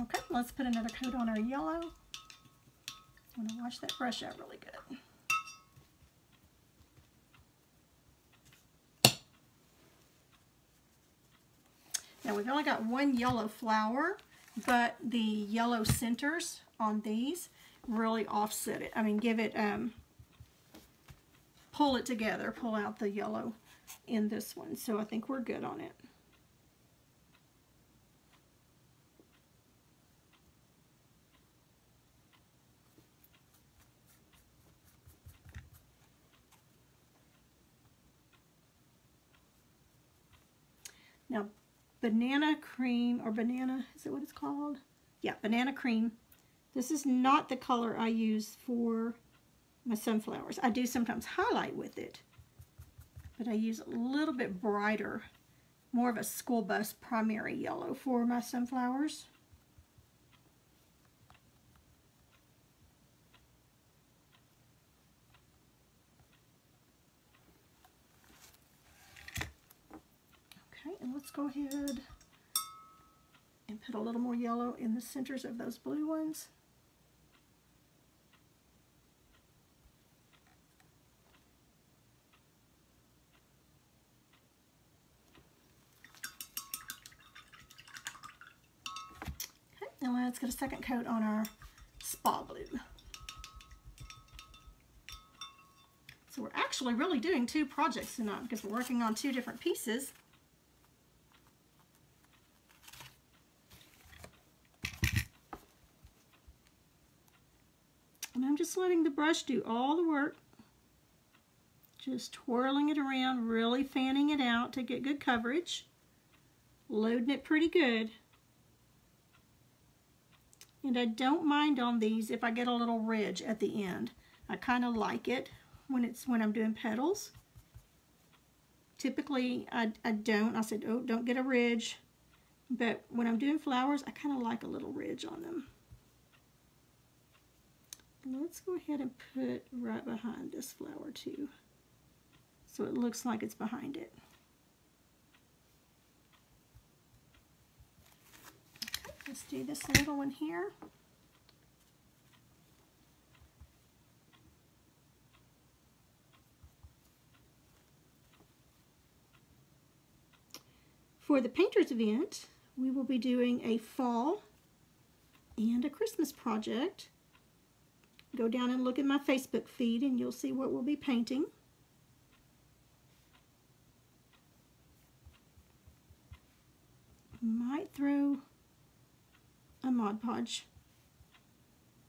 Okay, let's put another coat on our yellow. I'm going to wash that brush out really good. Now we've only got one yellow flower, but the yellow centers on these really offset it. I mean, give it, um, pull it together, pull out the yellow in this one. So I think we're good on it. Now, banana cream, or banana, is it what it's called? Yeah, banana cream this is not the color I use for my sunflowers. I do sometimes highlight with it, but I use a little bit brighter, more of a school bus primary yellow for my sunflowers. Okay, and let's go ahead and put a little more yellow in the centers of those blue ones. And let's get a second coat on our spa blue. So we're actually really doing two projects tonight because we're working on two different pieces. And I'm just letting the brush do all the work. Just twirling it around, really fanning it out to get good coverage. Loading it pretty good. And I don't mind on these if I get a little ridge at the end. I kind of like it when it's when I'm doing petals. Typically, I, I don't. I said, oh, don't get a ridge. But when I'm doing flowers, I kind of like a little ridge on them. Let's go ahead and put right behind this flower too. So it looks like it's behind it. Okay, let's do this little one here. For the painters event, we will be doing a fall and a Christmas project. Go down and look at my Facebook feed and you'll see what we'll be painting. Might throw a Mod Podge,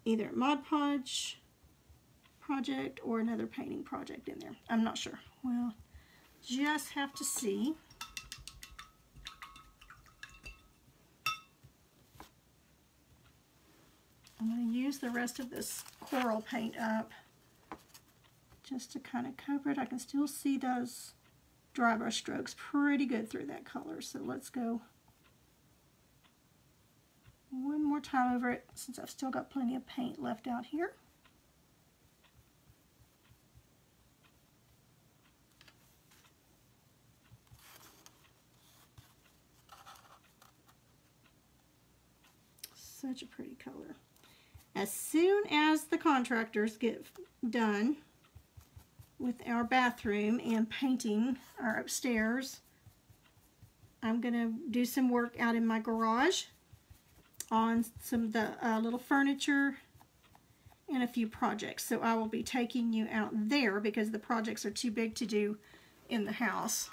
either Mod Podge project or another painting project in there. I'm not sure. Well, just have to see. I'm going to use the rest of this coral paint up just to kind of cover it. I can still see those dry brush strokes pretty good through that color. So let's go one more time over it since I've still got plenty of paint left out here. Such a pretty color. As soon as the contractors get done with our bathroom and painting our upstairs, I'm going to do some work out in my garage on some of the uh, little furniture and a few projects. So I will be taking you out there because the projects are too big to do in the house.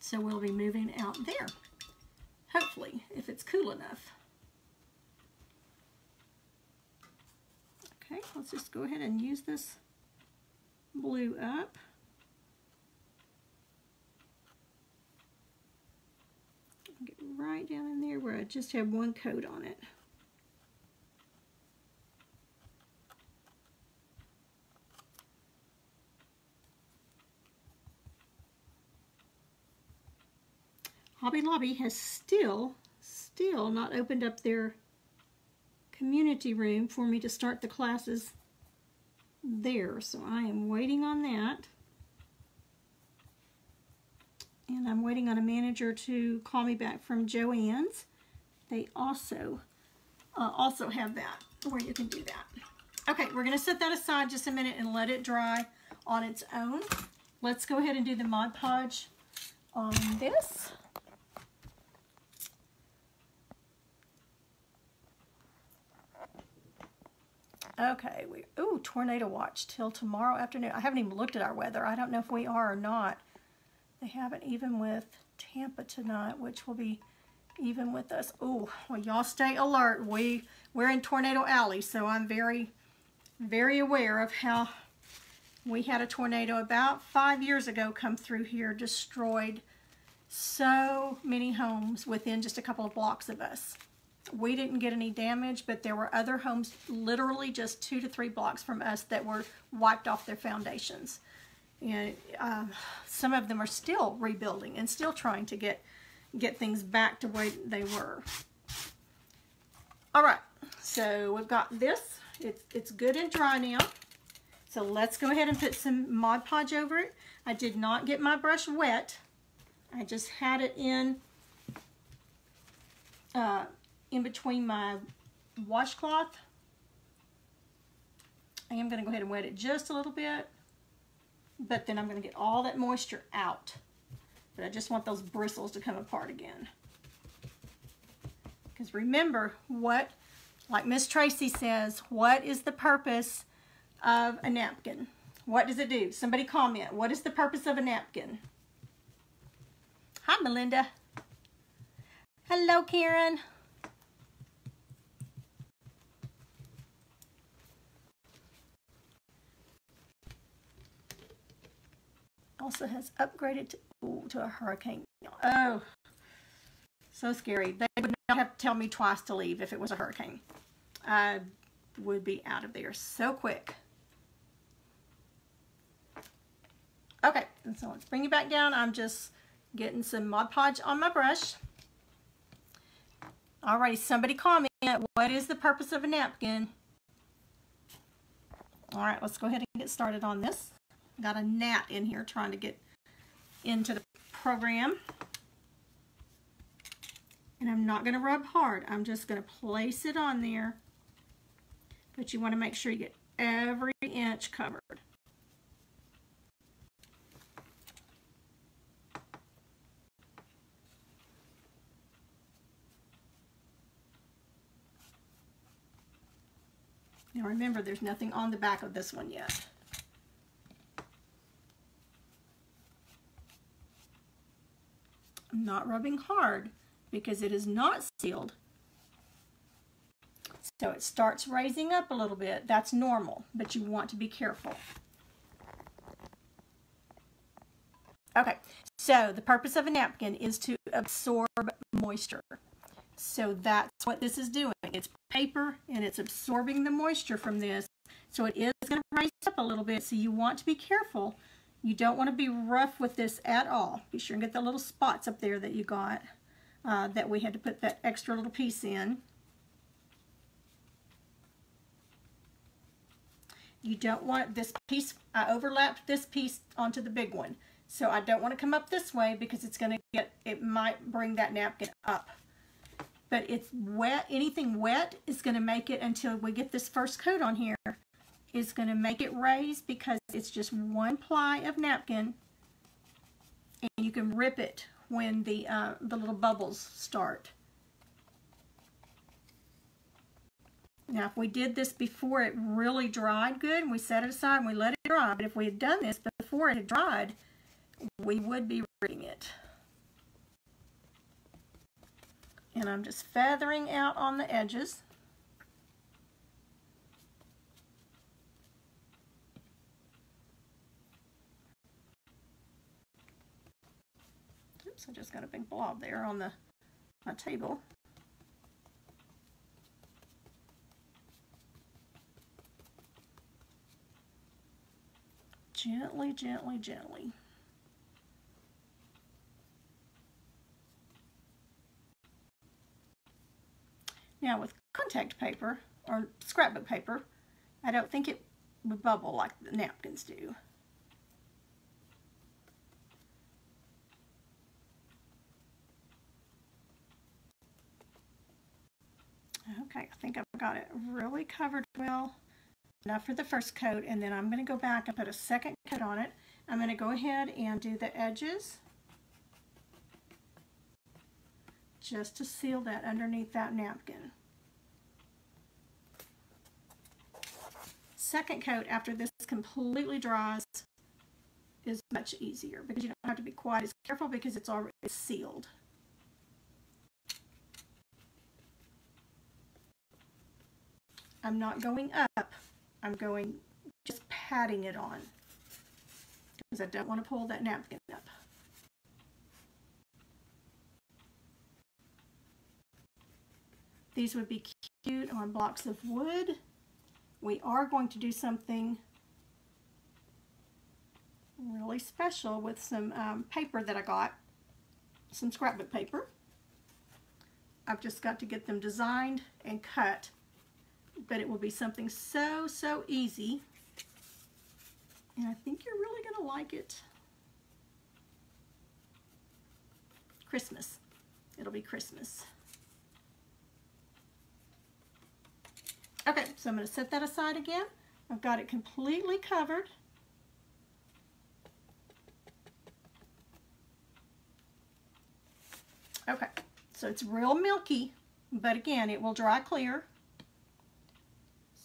So we'll be moving out there, hopefully, if it's cool enough. Okay, let's just go ahead and use this blue up. Get right down in there where I just have one coat on it. Hobby Lobby has still, still not opened up their community room for me to start the classes there. So I am waiting on that. And I'm waiting on a manager to call me back from Joann's. They also uh, also have that where you can do that. Okay, we're going to set that aside just a minute and let it dry on its own. Let's go ahead and do the Mod Podge on this. Okay, we ooh, tornado watch till tomorrow afternoon. I haven't even looked at our weather. I don't know if we are or not. They haven't even with Tampa tonight, which will be even with us. Oh, well, y'all stay alert. We, we're in Tornado Alley, so I'm very, very aware of how we had a tornado about five years ago come through here, destroyed so many homes within just a couple of blocks of us. We didn't get any damage, but there were other homes literally just two to three blocks from us that were wiped off their foundations. And uh, some of them are still rebuilding and still trying to get get things back to where they were. All right, so we've got this. It's, it's good and dry now. So let's go ahead and put some Mod Podge over it. I did not get my brush wet. I just had it in uh, in between my washcloth. I am going to go ahead and wet it just a little bit, but then I'm going to get all that moisture out. But I just want those bristles to come apart again. Because remember, what, like Miss Tracy says, what is the purpose of a napkin? What does it do? Somebody comment. What is the purpose of a napkin? Hi, Melinda. Hello, Karen. Also has upgraded to, ooh, to a hurricane. Oh, so scary. They would not have to tell me twice to leave if it was a hurricane. I would be out of there so quick. Okay, And so let's bring you back down. I'm just getting some Mod Podge on my brush. Alrighty, somebody comment, what is the purpose of a napkin? All right, let's go ahead and get started on this. Got a gnat in here trying to get into the program. And I'm not gonna rub hard. I'm just gonna place it on there. But you wanna make sure you get every inch covered. Now remember, there's nothing on the back of this one yet. Not rubbing hard because it is not sealed. So it starts raising up a little bit. That's normal, but you want to be careful. Okay, so the purpose of a napkin is to absorb moisture. So that's what this is doing. It's paper and it's absorbing the moisture from this. So it is going to rise up a little bit. So you want to be careful. You don't want to be rough with this at all. Be sure and get the little spots up there that you got uh, that we had to put that extra little piece in. You don't want this piece, I overlapped this piece onto the big one. So I don't want to come up this way because it's going to get, it might bring that napkin up but it's wet. Anything wet is going to make it until we get this first coat on here is going to make it raise because it's just one ply of napkin and you can rip it when the uh, the little bubbles start. Now if we did this before it really dried good and we set it aside and we let it dry, but if we had done this before it had dried, we would be ripping it. and I'm just feathering out on the edges. Oops, I just got a big blob there on the my table. Gently, gently, gently. Now with contact paper or scrapbook paper, I don't think it would bubble like the napkins do. Okay, I think I've got it really covered well enough for the first coat and then I'm going to go back and put a second coat on it. I'm going to go ahead and do the edges just to seal that underneath that napkin. Second coat after this completely dries is much easier because you don't have to be quite as careful because it's already sealed. I'm not going up, I'm going just patting it on because I don't want to pull that napkin up. These would be cute on blocks of wood. We are going to do something really special with some um, paper that I got, some scrapbook paper. I've just got to get them designed and cut, but it will be something so, so easy. And I think you're really going to like it. Christmas. It'll be Christmas. Okay, so I'm going to set that aside again. I've got it completely covered. Okay, so it's real milky, but again, it will dry clear.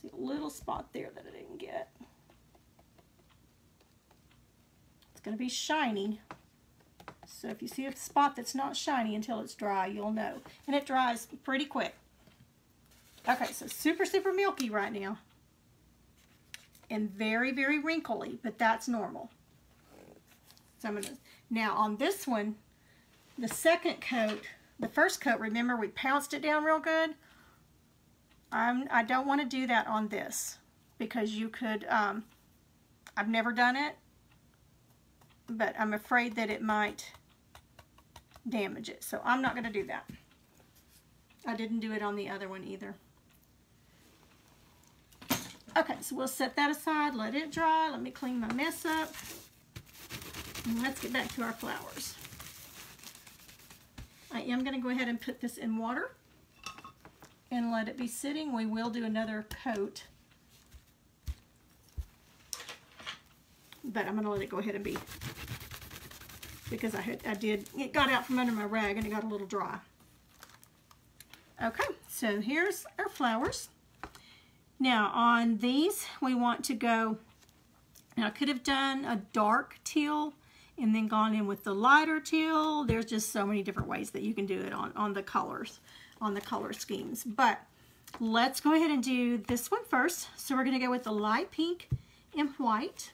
See a little spot there that I didn't get. It's going to be shiny. So if you see a spot that's not shiny until it's dry, you'll know. And it dries pretty quick. Okay, so super, super milky right now. And very, very wrinkly, but that's normal. So I'm gonna, now on this one, the second coat, the first coat, remember we pounced it down real good? I'm, I don't want to do that on this because you could, um, I've never done it, but I'm afraid that it might damage it. So I'm not going to do that. I didn't do it on the other one either. Okay, so we'll set that aside, let it dry. Let me clean my mess up. And let's get back to our flowers. I am going to go ahead and put this in water and let it be sitting. We will do another coat. But I'm going to let it go ahead and be because I had I did it got out from under my rag and it got a little dry. Okay, so here's our flowers. Now on these we want to go now I could have done a dark teal and then gone in with the lighter teal. There's just so many different ways that you can do it on, on the colors, on the color schemes. But let's go ahead and do this one first. So we're gonna go with the light pink and white.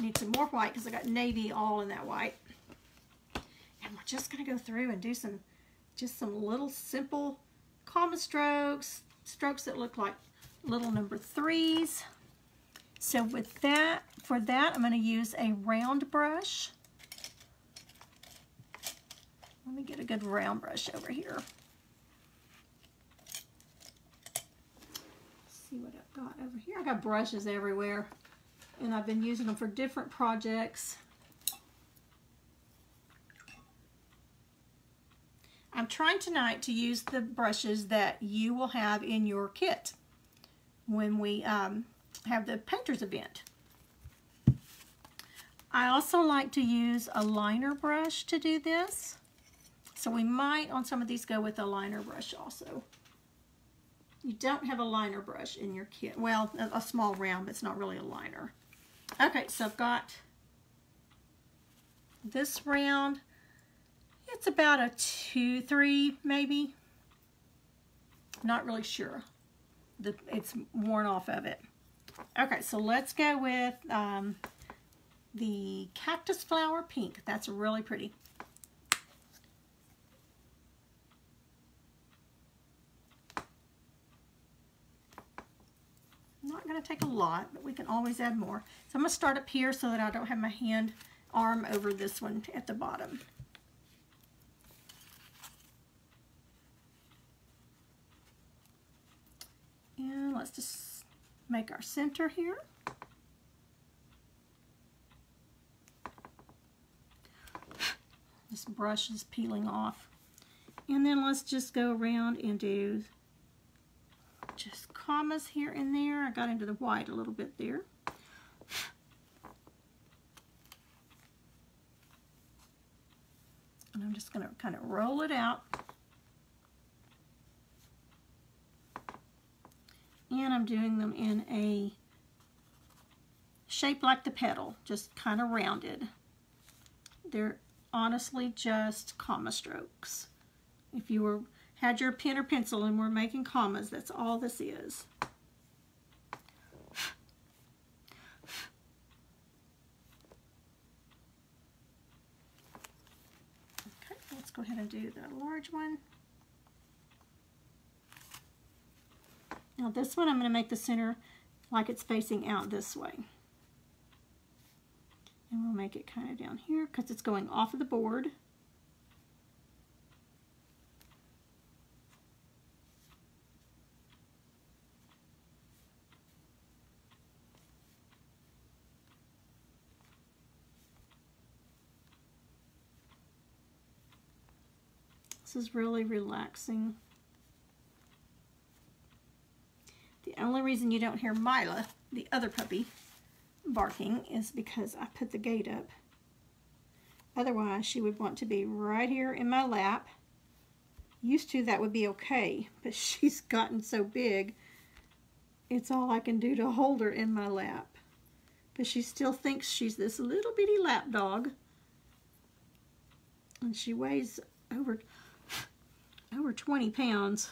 Need some more white because I got navy all in that white. And we're just gonna go through and do some, just some little simple comma strokes, strokes that look like little number threes. So with that, for that, I'm gonna use a round brush. Let me get a good round brush over here. See what I've got over here. I got brushes everywhere and I've been using them for different projects. I'm trying tonight to use the brushes that you will have in your kit when we um, have the painters event. I also like to use a liner brush to do this. So we might on some of these go with a liner brush also. You don't have a liner brush in your kit. Well, a, a small round, but it's not really a liner. Okay, so I've got this round. It's about a two, three, maybe. Not really sure. The, it's worn off of it. Okay, so let's go with um, the cactus flower pink. That's really pretty. Not going to take a lot, but we can always add more. So I'm going to start up here so that I don't have my hand arm over this one at the bottom. And let's just make our center here. This brush is peeling off. And then let's just go around and do just commas here and there. I got into the white a little bit there. And I'm just going to kind of roll it out. And I'm doing them in a shape like the petal, just kind of rounded. They're honestly just comma strokes. If you were had your pen or pencil and we're making commas, that's all this is. Okay, let's go ahead and do the large one. Now this one I'm going to make the center like it's facing out this way. And we'll make it kind of down here because it's going off of the board. This is really relaxing. The only reason you don't hear Mila, the other puppy, barking is because I put the gate up. Otherwise, she would want to be right here in my lap. Used to, that would be okay, but she's gotten so big, it's all I can do to hold her in my lap. But she still thinks she's this little bitty lap dog. And she weighs over over 20 pounds.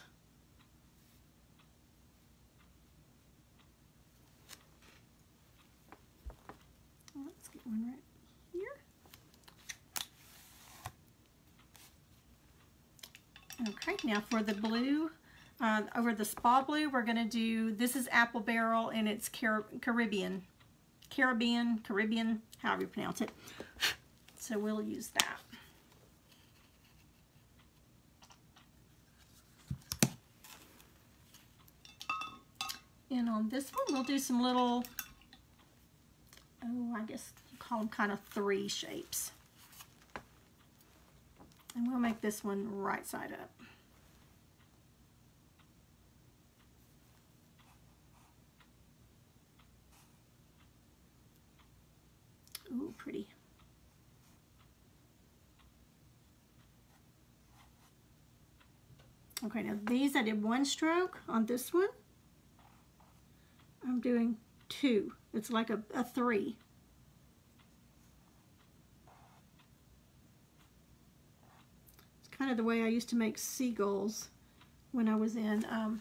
Let's get one right here. Okay, now for the blue, uh, over the spa blue, we're going to do, this is Apple Barrel and it's Car Caribbean. Caribbean, Caribbean, however you pronounce it. So we'll use that. And on this one, we'll do some little, oh, I guess you call them kind of three shapes. And we'll make this one right side up. Ooh, pretty. Okay, now these I did one stroke on this one. I'm doing two. It's like a, a three. It's kind of the way I used to make seagulls when I was in um,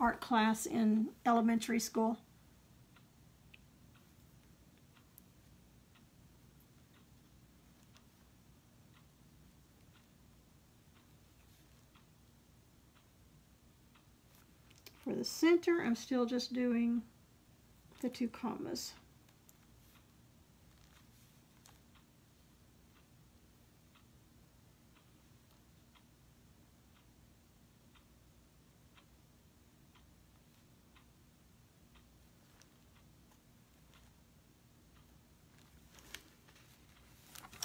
art class in elementary school. For the center, I'm still just doing the two commas.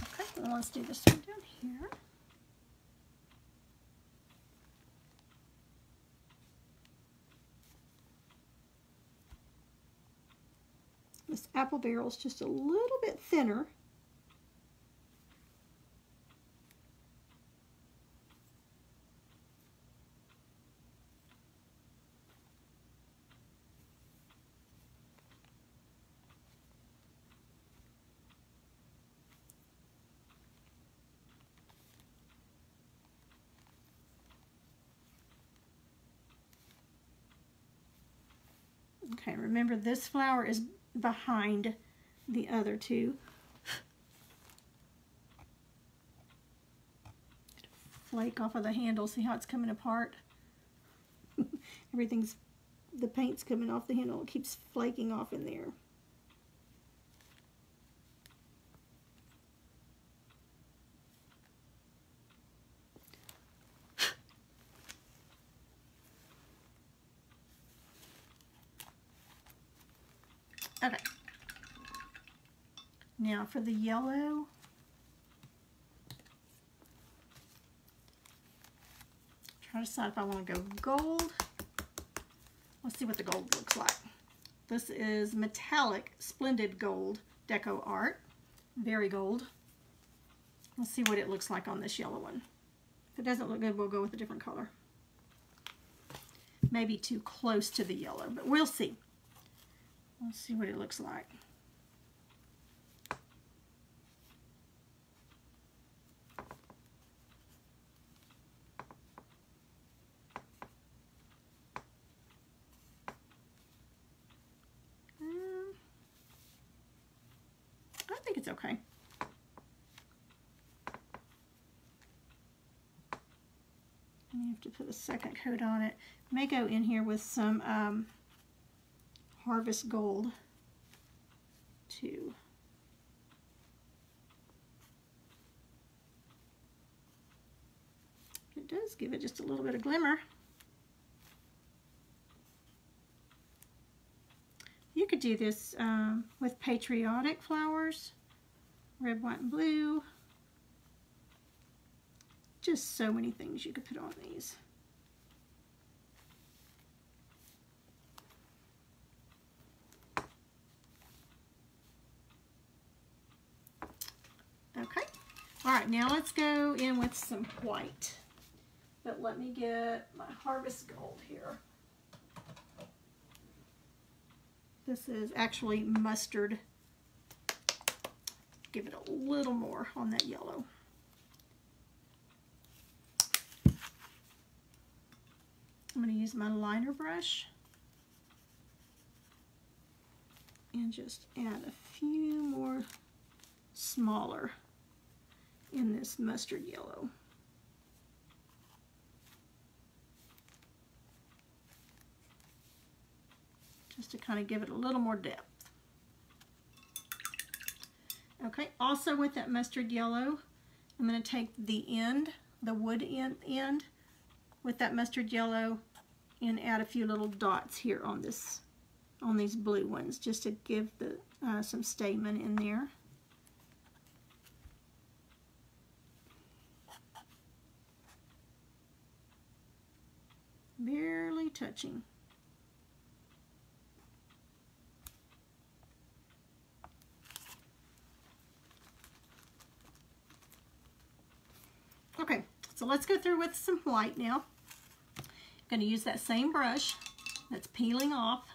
Okay, well, let's do this one down here. This apple barrel is just a little bit thinner. Okay, remember this flower is behind the other two. Flake off of the handle. See how it's coming apart? Everything's, the paint's coming off the handle. It keeps flaking off in there. Now for the yellow, try to decide if I want to go gold. Let's see what the gold looks like. This is metallic splendid gold deco art, very gold. Let's see what it looks like on this yellow one. If it doesn't look good, we'll go with a different color. Maybe too close to the yellow, but we'll see. Let's see what it looks like. Um, I think it's okay. You have to put a second coat on it. May go in here with some um, Harvest Gold too. It does give it just a little bit of glimmer. You could do this um, with patriotic flowers, red, white, and blue. Just so many things you could put on these. Okay. All right, now let's go in with some white. But let me get my Harvest Gold here. This is actually mustard. Give it a little more on that yellow. I'm going to use my liner brush and just add a few more smaller in this mustard yellow. Just to kind of give it a little more depth. Okay, also with that mustard yellow, I'm going to take the end, the wood end, end with that mustard yellow and add a few little dots here on this, on these blue ones, just to give the uh, some statement in there. Barely touching. Okay, so let's go through with some white now. Going to use that same brush that's peeling off.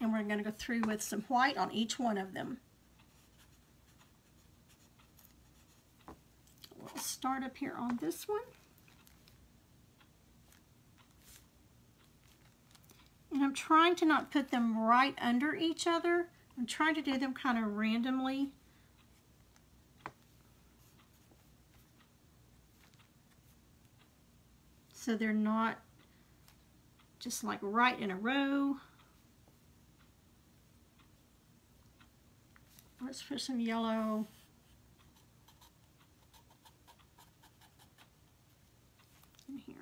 And we're going to go through with some white on each one of them. We'll start up here on this one. And I'm trying to not put them right under each other. I'm trying to do them kind of randomly. So they're not just like right in a row. Let's put some yellow in here.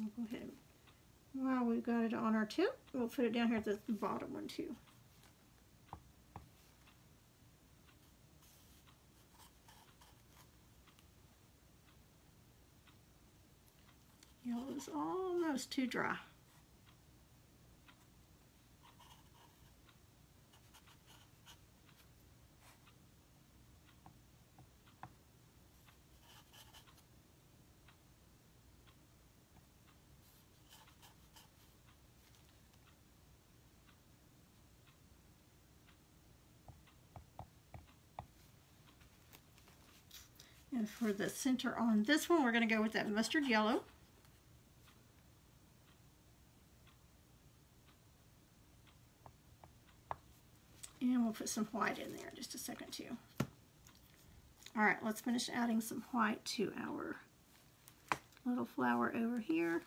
We'll go ahead. While we've got it on our tip, we'll put it down here at the bottom one too. Yellow is almost too dry. And for the center on this one, we're going to go with that mustard yellow. And we'll put some white in there just a second too. All right, let's finish adding some white to our little flower over here.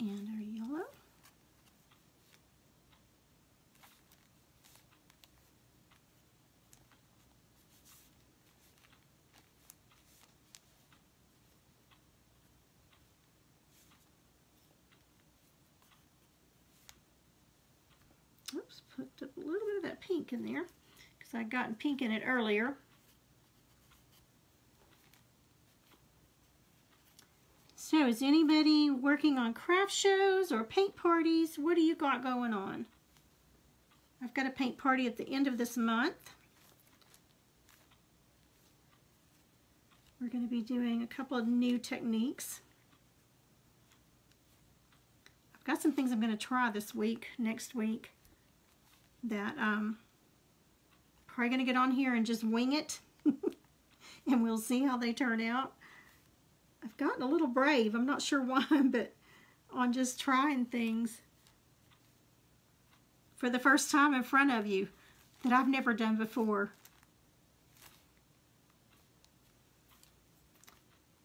and our yellow. Oops, put a little bit of that pink in there because I'd gotten pink in it earlier. So is anybody working on craft shows or paint parties? What do you got going on? I've got a paint party at the end of this month. We're going to be doing a couple of new techniques. I've got some things I'm going to try this week, next week, that um, probably going to get on here and just wing it. and we'll see how they turn out. I've gotten a little brave. I'm not sure why, but on just trying things for the first time in front of you that I've never done before.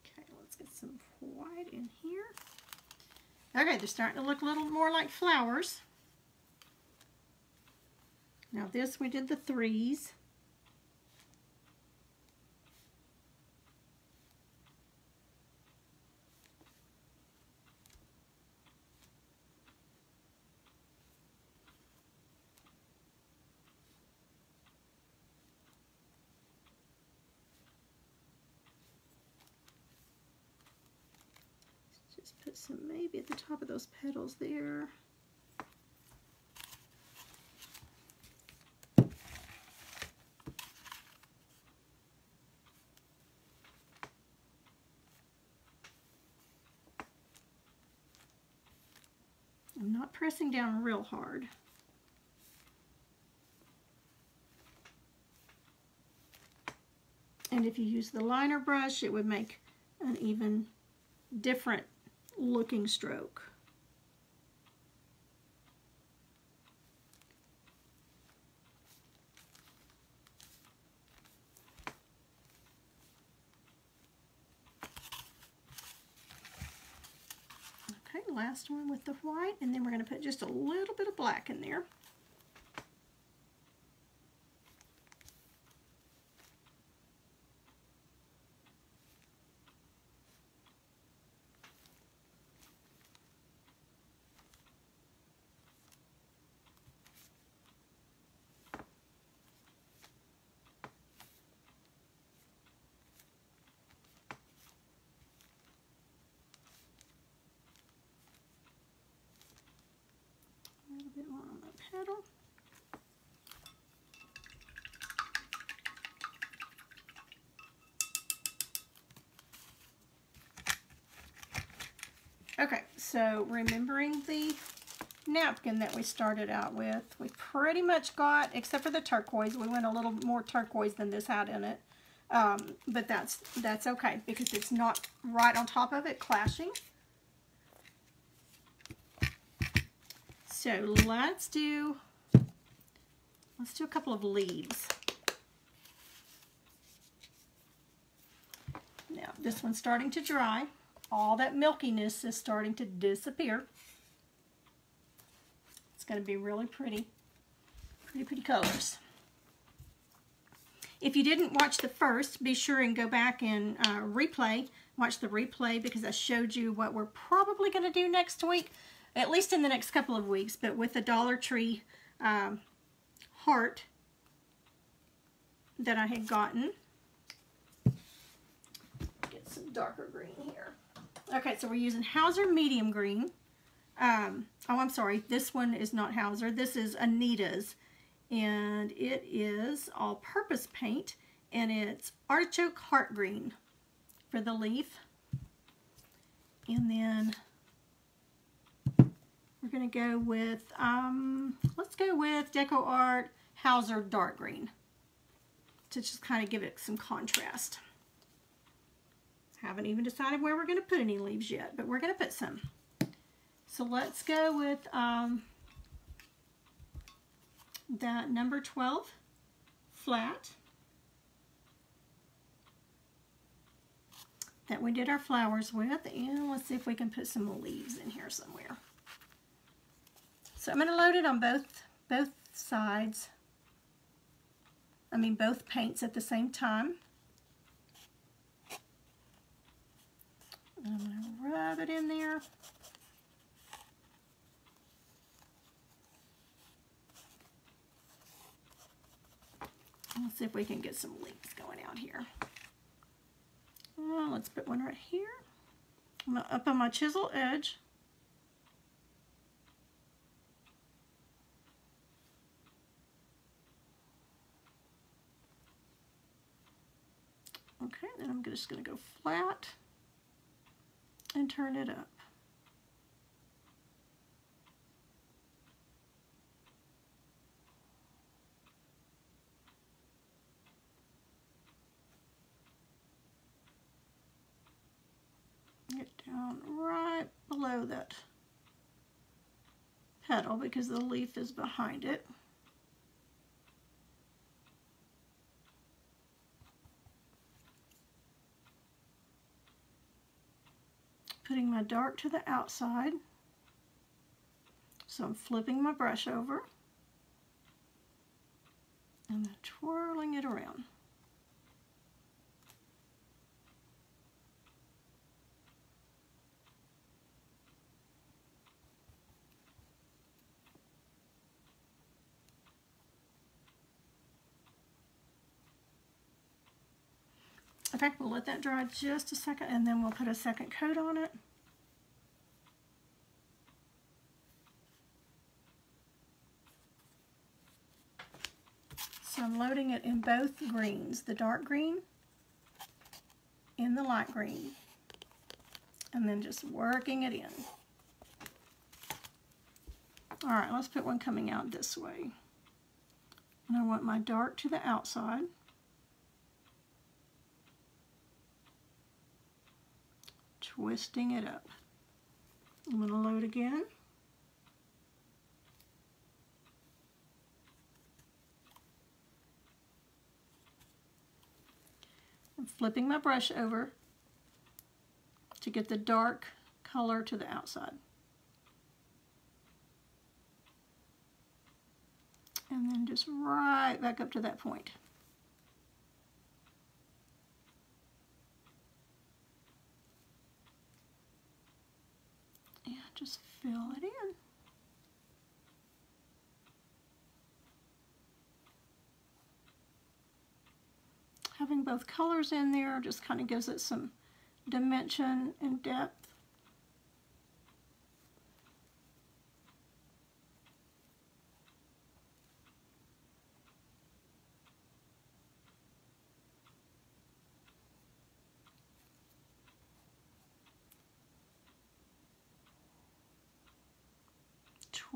Okay, let's get some white in here. Okay, they're starting to look a little more like flowers. Now this we did the threes. Just put some maybe at the top of those petals there. Not pressing down real hard. And if you use the liner brush, it would make an even different looking stroke. Last one with the white, and then we're going to put just a little bit of black in there. bit more on the petal. Okay, so remembering the napkin that we started out with, we pretty much got, except for the turquoise, we went a little more turquoise than this had in it. Um, but that's that's okay because it's not right on top of it clashing. So let's do, let's do a couple of leaves. Now this one's starting to dry. All that milkiness is starting to disappear. It's going to be really pretty, pretty, pretty colors. If you didn't watch the first, be sure and go back and uh, replay. Watch the replay because I showed you what we're probably going to do next week at least in the next couple of weeks, but with the Dollar Tree um, heart that I had gotten. Get some darker green. Okay, so we're using Hauser Medium Green. Um, oh, I'm sorry, this one is not Hauser. This is Anita's, and it is all-purpose paint, and it's Artichoke Heart Green for the leaf. And then we're going to go with, um, let's go with Deco Art Hauser Dark Green to just kind of give it some contrast. Haven't even decided where we're going to put any leaves yet, but we're going to put some. So let's go with um, that number 12 flat that we did our flowers with. And let's see if we can put some leaves in here somewhere. So I'm going to load it on both, both sides. I mean both paints at the same time. I'm going to rub it in there. Let's see if we can get some leaves going out here. Well, let's put one right here. up on my chisel edge. Okay, then I'm just going to go flat and turn it up. Get down right below that petal because the leaf is behind it. Putting my dark to the outside. So I'm flipping my brush over and twirling it around. Okay, we'll let that dry just a second and then we'll put a second coat on it. So I'm loading it in both greens, the dark green and the light green. And then just working it in. All right, let's put one coming out this way. And I want my dark to the outside. twisting it up. I'm going to load again. I'm flipping my brush over to get the dark color to the outside. And then just right back up to that point. Just fill it in. Having both colors in there just kind of gives it some dimension and depth.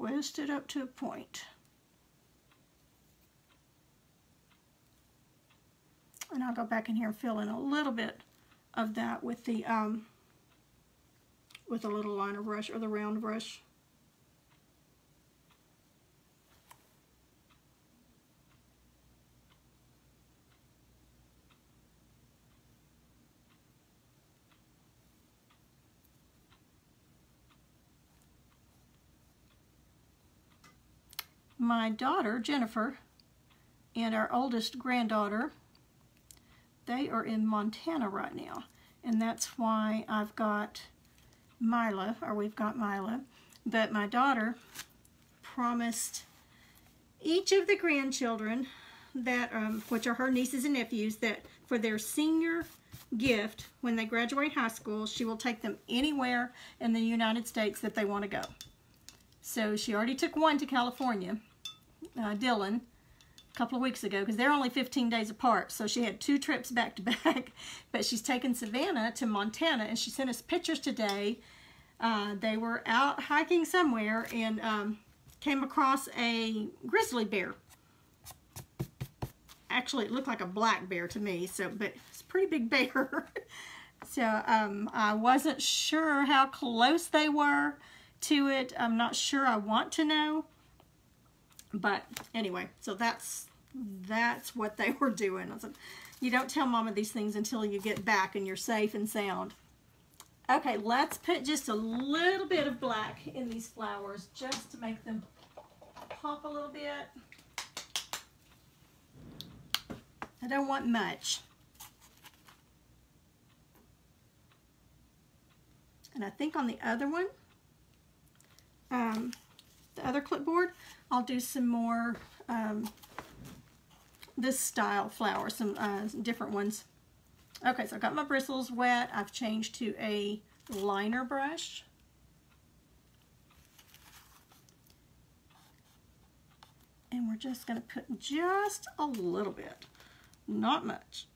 Twist it up to a point. And I'll go back in here and fill in a little bit of that with the um, with a little liner brush or the round brush. My daughter, Jennifer, and our oldest granddaughter, they are in Montana right now. And that's why I've got Mila, or we've got Mila. But my daughter promised each of the grandchildren that, um, which are her nieces and nephews, that for their senior gift, when they graduate high school, she will take them anywhere in the United States that they want to go. So she already took one to California, uh, Dylan, a couple of weeks ago, because they're only 15 days apart. So she had two trips back to back. but she's taken Savannah to Montana, and she sent us pictures today. Uh, they were out hiking somewhere and um, came across a grizzly bear. Actually, it looked like a black bear to me, so but it's a pretty big bear. so um, I wasn't sure how close they were to it. I'm not sure I want to know. But anyway, so that's that's what they were doing. I said, you don't tell mama these things until you get back and you're safe and sound. Okay, let's put just a little bit of black in these flowers just to make them pop a little bit. I don't want much. And I think on the other one, um, the other clipboard, I'll do some more um, this style flowers, some uh, different ones. Okay, so I've got my bristles wet. I've changed to a liner brush. And we're just going to put just a little bit, not much.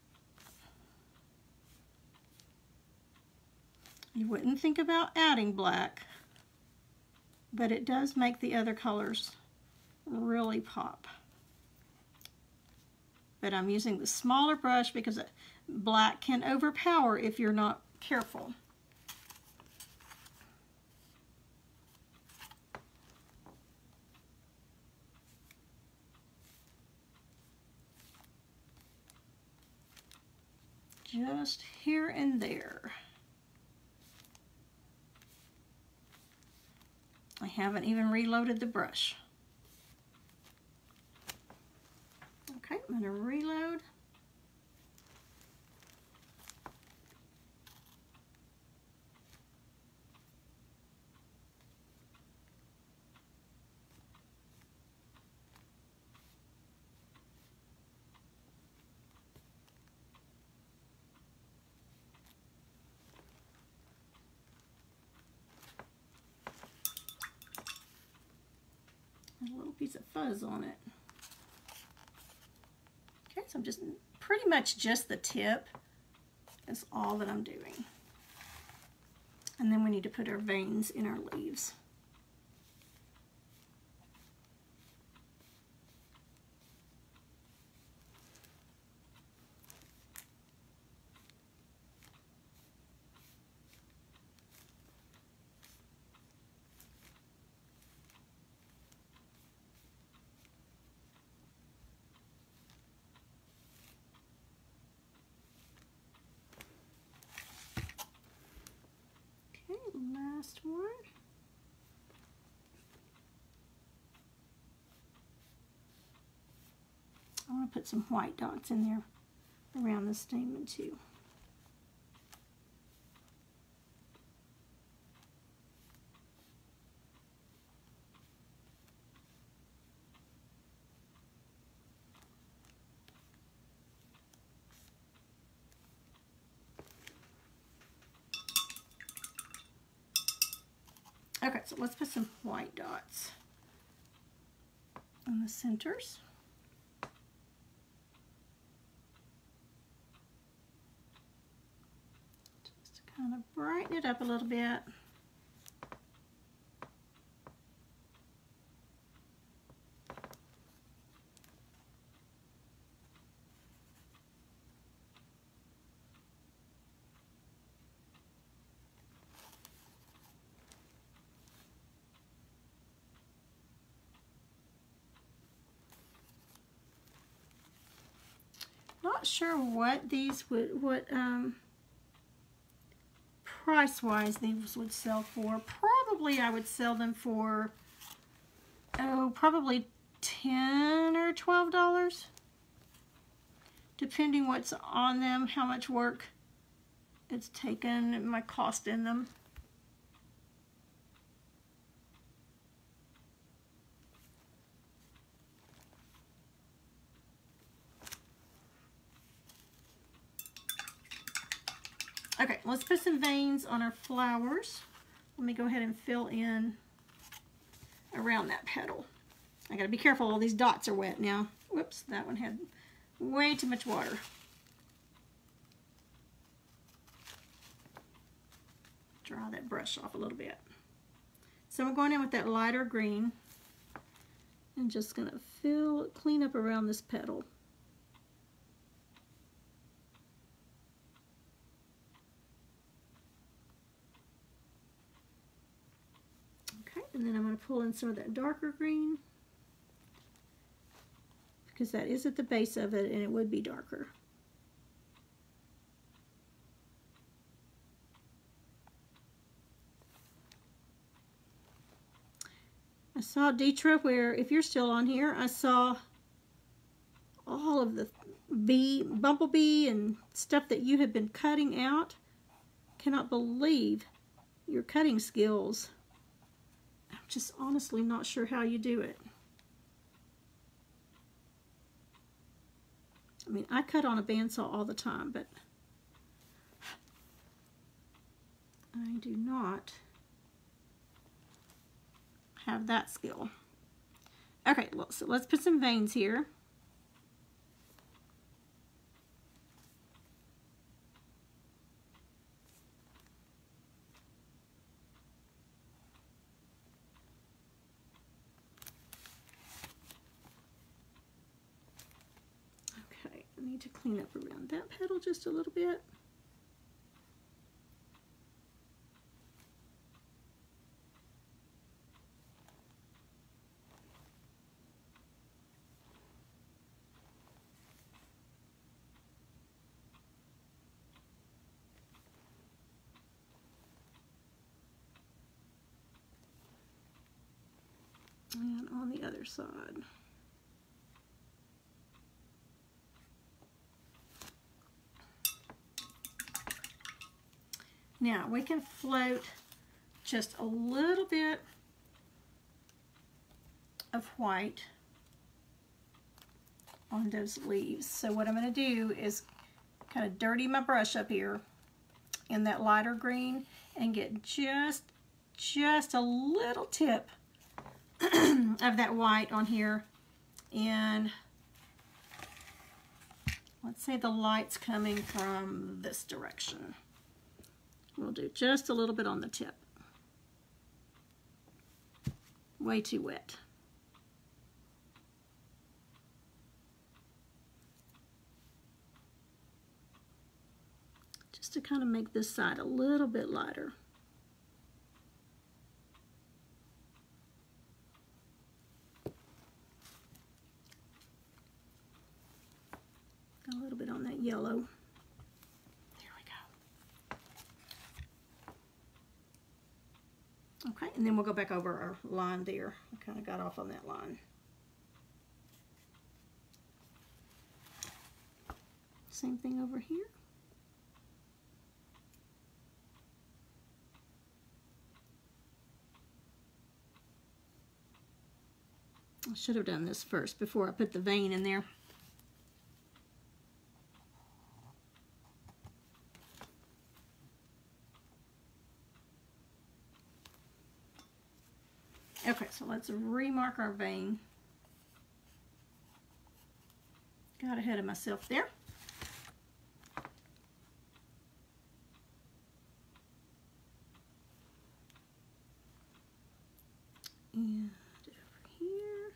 You wouldn't think about adding black but it does make the other colors really pop. But I'm using the smaller brush because black can overpower if you're not careful. Just here and there. I haven't even reloaded the brush. Okay, I'm going to reload. piece of fuzz on it. Okay, so I'm just pretty much just the tip is all that I'm doing. And then we need to put our veins in our leaves. last one. I'll put some white dots in there around the stamen too. Okay, so let's put some white dots on the centers. To brighten it up a little bit. not sure what these would, what um, price-wise these would sell for. Probably I would sell them for, oh, probably 10 or $12. Depending what's on them, how much work it's taken, my cost in them. Okay, let's put some veins on our flowers. Let me go ahead and fill in around that petal. I gotta be careful, all these dots are wet now. Whoops, that one had way too much water. Dry that brush off a little bit. So I'm going in with that lighter green and just gonna fill, clean up around this petal. And then I'm going to pull in some of that darker green because that is at the base of it and it would be darker. I saw Deetra where, if you're still on here, I saw all of the bee, bumblebee and stuff that you have been cutting out. Cannot believe your cutting skills just honestly not sure how you do it. I mean, I cut on a bandsaw all the time, but I do not have that skill. Okay, well, so let's put some veins here. Need to clean up around that petal just a little bit. And on the other side. Now we can float just a little bit of white on those leaves. So what I'm going to do is kind of dirty my brush up here in that lighter green and get just just a little tip of that white on here and let's say the light's coming from this direction. We'll do just a little bit on the tip. Way too wet. Just to kind of make this side a little bit lighter. A little bit on that yellow. Okay, and then we'll go back over our line there. I kind of got off on that line. Same thing over here. I should have done this first before I put the vein in there. Okay, so let's remark our vein. Got ahead of myself there. And over here.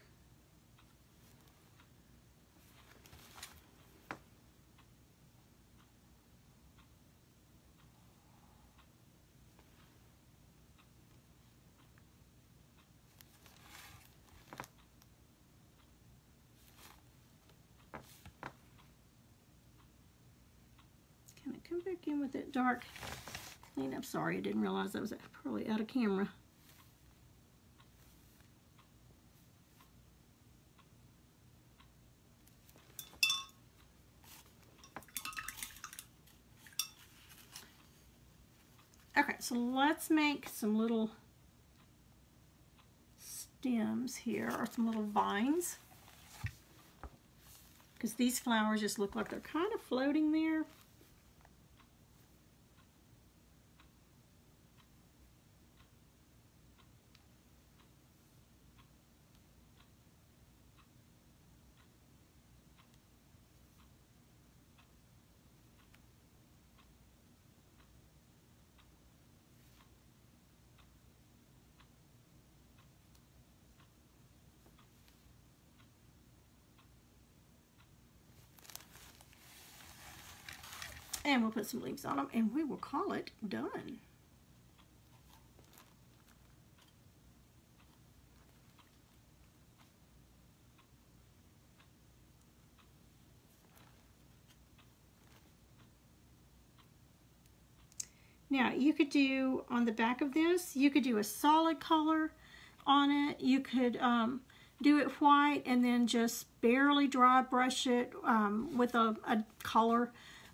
Can I come back in with that dark cleanup? Sorry, I didn't realize that was probably out of camera. Okay, so let's make some little stems here, or some little vines. Because these flowers just look like they're kind of floating there. And we'll put some leaves on them and we will call it done. Now you could do on the back of this, you could do a solid color on it. You could um, do it white and then just barely dry brush it um, with a, a color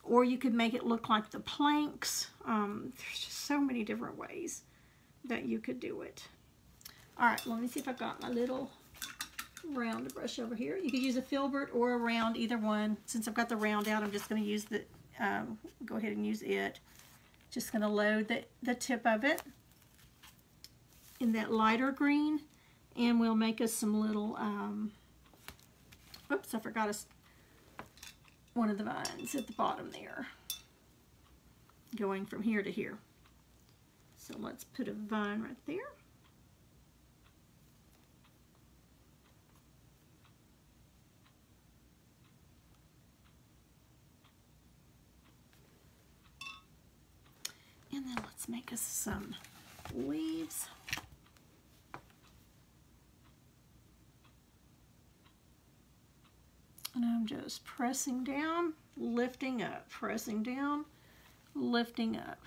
or you could make it look like the planks. Um, there's just so many different ways that you could do it. All right, let me see if I've got my little round brush over here. You could use a filbert or a round, either one. Since I've got the round out, I'm just going to use the, um, go ahead and use it. Just going to load the, the tip of it in that lighter green. And we'll make us some little, um, oops, I forgot us one of the vines at the bottom there, going from here to here. So let's put a vine right there. And then let's make us some leaves. And I'm just pressing down, lifting up, pressing down, lifting up.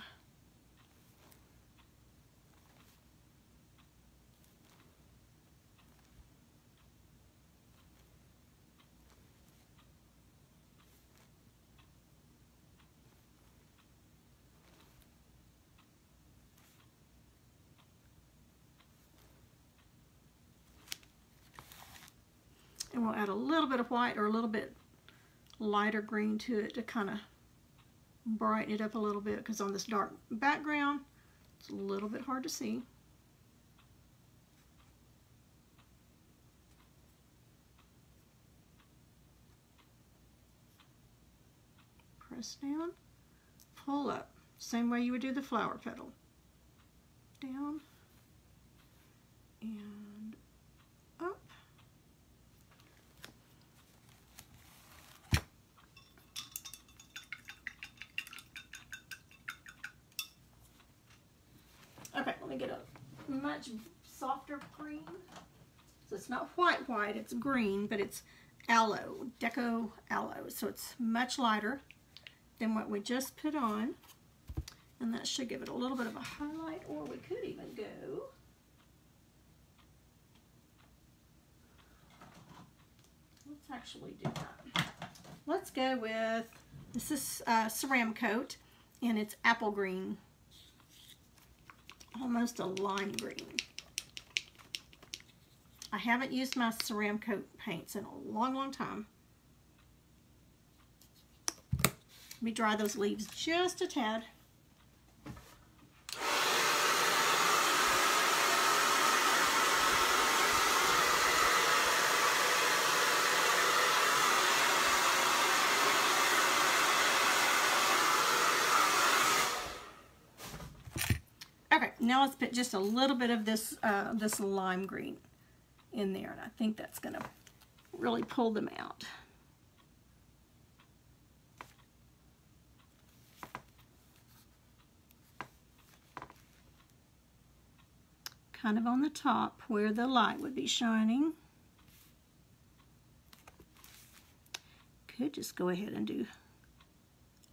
And we'll add a little bit of white or a little bit lighter green to it to kind of brighten it up a little bit because on this dark background, it's a little bit hard to see. Press down, pull up. Same way you would do the flower petal. Down and up. Let get a much softer green. So it's not white white, it's green, but it's aloe, deco aloe. So it's much lighter than what we just put on. And that should give it a little bit of a highlight, or we could even go Let's actually do that. Let's go with This is uh, Ceramcoat, and it's apple green. Almost a lime green. I haven't used my Ceramcoat paints in a long, long time. Let me dry those leaves just a tad. Okay, now let's put just a little bit of this uh, this lime green in there, and I think that's going to really pull them out. Kind of on the top where the light would be shining. Could just go ahead and do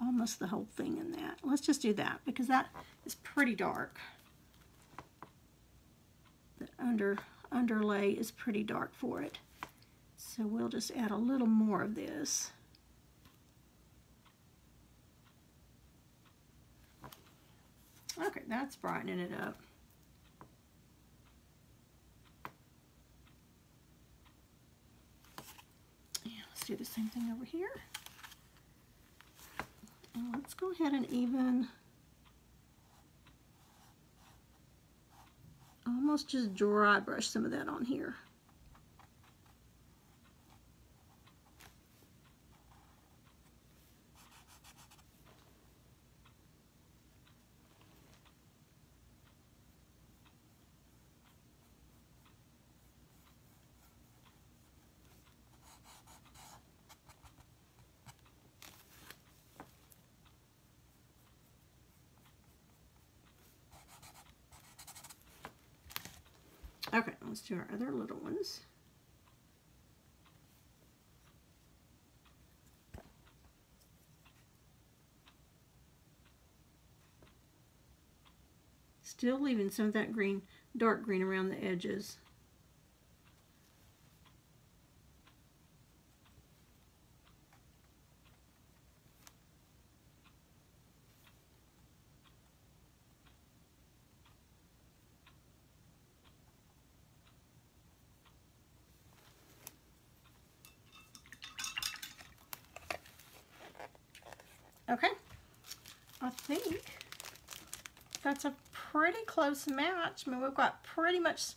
almost the whole thing in that. Let's just do that because that is pretty dark. Under underlay is pretty dark for it. So we'll just add a little more of this. Okay, that's brightening it up. Yeah, let's do the same thing over here. And let's go ahead and even almost just dry brush some of that on here. Okay, our other little ones. Still leaving some of that green, dark green around the edges. Okay, I think that's a pretty close match. I mean, we've got pretty much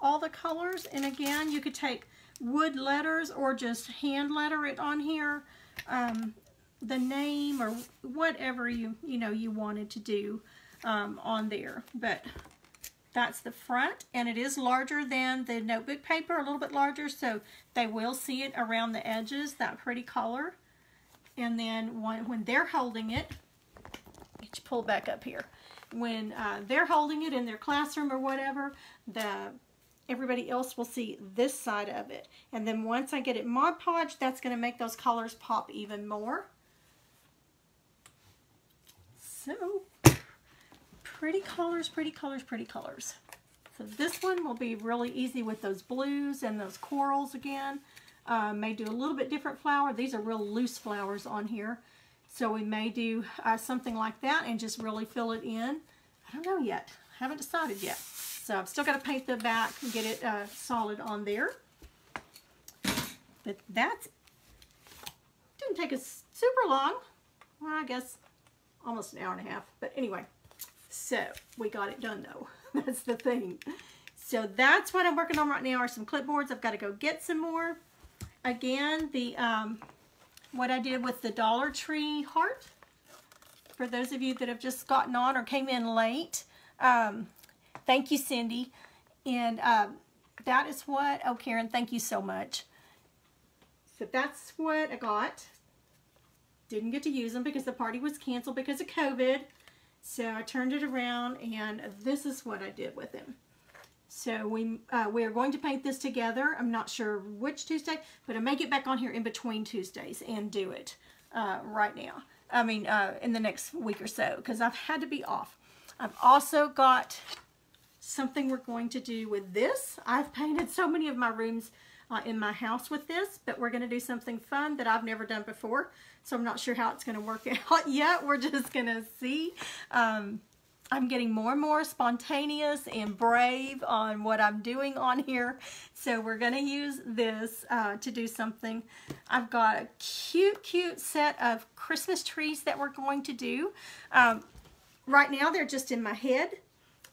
all the colors. And again, you could take wood letters or just hand letter it on here. Um, the name or whatever you, you know, you wanted to do um, on there. But that's the front and it is larger than the notebook paper, a little bit larger. So they will see it around the edges, that pretty color. And then when, when they're holding it, get you pull back up here. When uh, they're holding it in their classroom or whatever, the everybody else will see this side of it. And then once I get it Mod Podge, that's going to make those colors pop even more. So, pretty colors, pretty colors, pretty colors. So this one will be really easy with those blues and those corals again. Uh, may do a little bit different flower. These are real loose flowers on here. So we may do uh, something like that and just really fill it in. I don't know yet. haven't decided yet. So I've still got to paint the back and get it uh, solid on there. But that didn't take us super long. Well, I guess almost an hour and a half. But anyway, so we got it done though. that's the thing. So that's what I'm working on right now are some clipboards. I've got to go get some more again, the um, what I did with the Dollar Tree heart. For those of you that have just gotten on or came in late, um, thank you, Cindy. And um, that is what, oh, Karen, thank you so much. So that's what I got. Didn't get to use them because the party was canceled because of COVID. So I turned it around and this is what I did with them. So we, uh, we are going to paint this together. I'm not sure which Tuesday, but I may get back on here in between Tuesdays and do it uh, right now. I mean, uh, in the next week or so, because I've had to be off. I've also got something we're going to do with this. I've painted so many of my rooms uh, in my house with this, but we're going to do something fun that I've never done before. So I'm not sure how it's going to work out yet. We're just going to see. Um, I'm getting more and more spontaneous and brave on what I'm doing on here. So we're going to use this uh, to do something. I've got a cute, cute set of Christmas trees that we're going to do. Um, right now they're just in my head.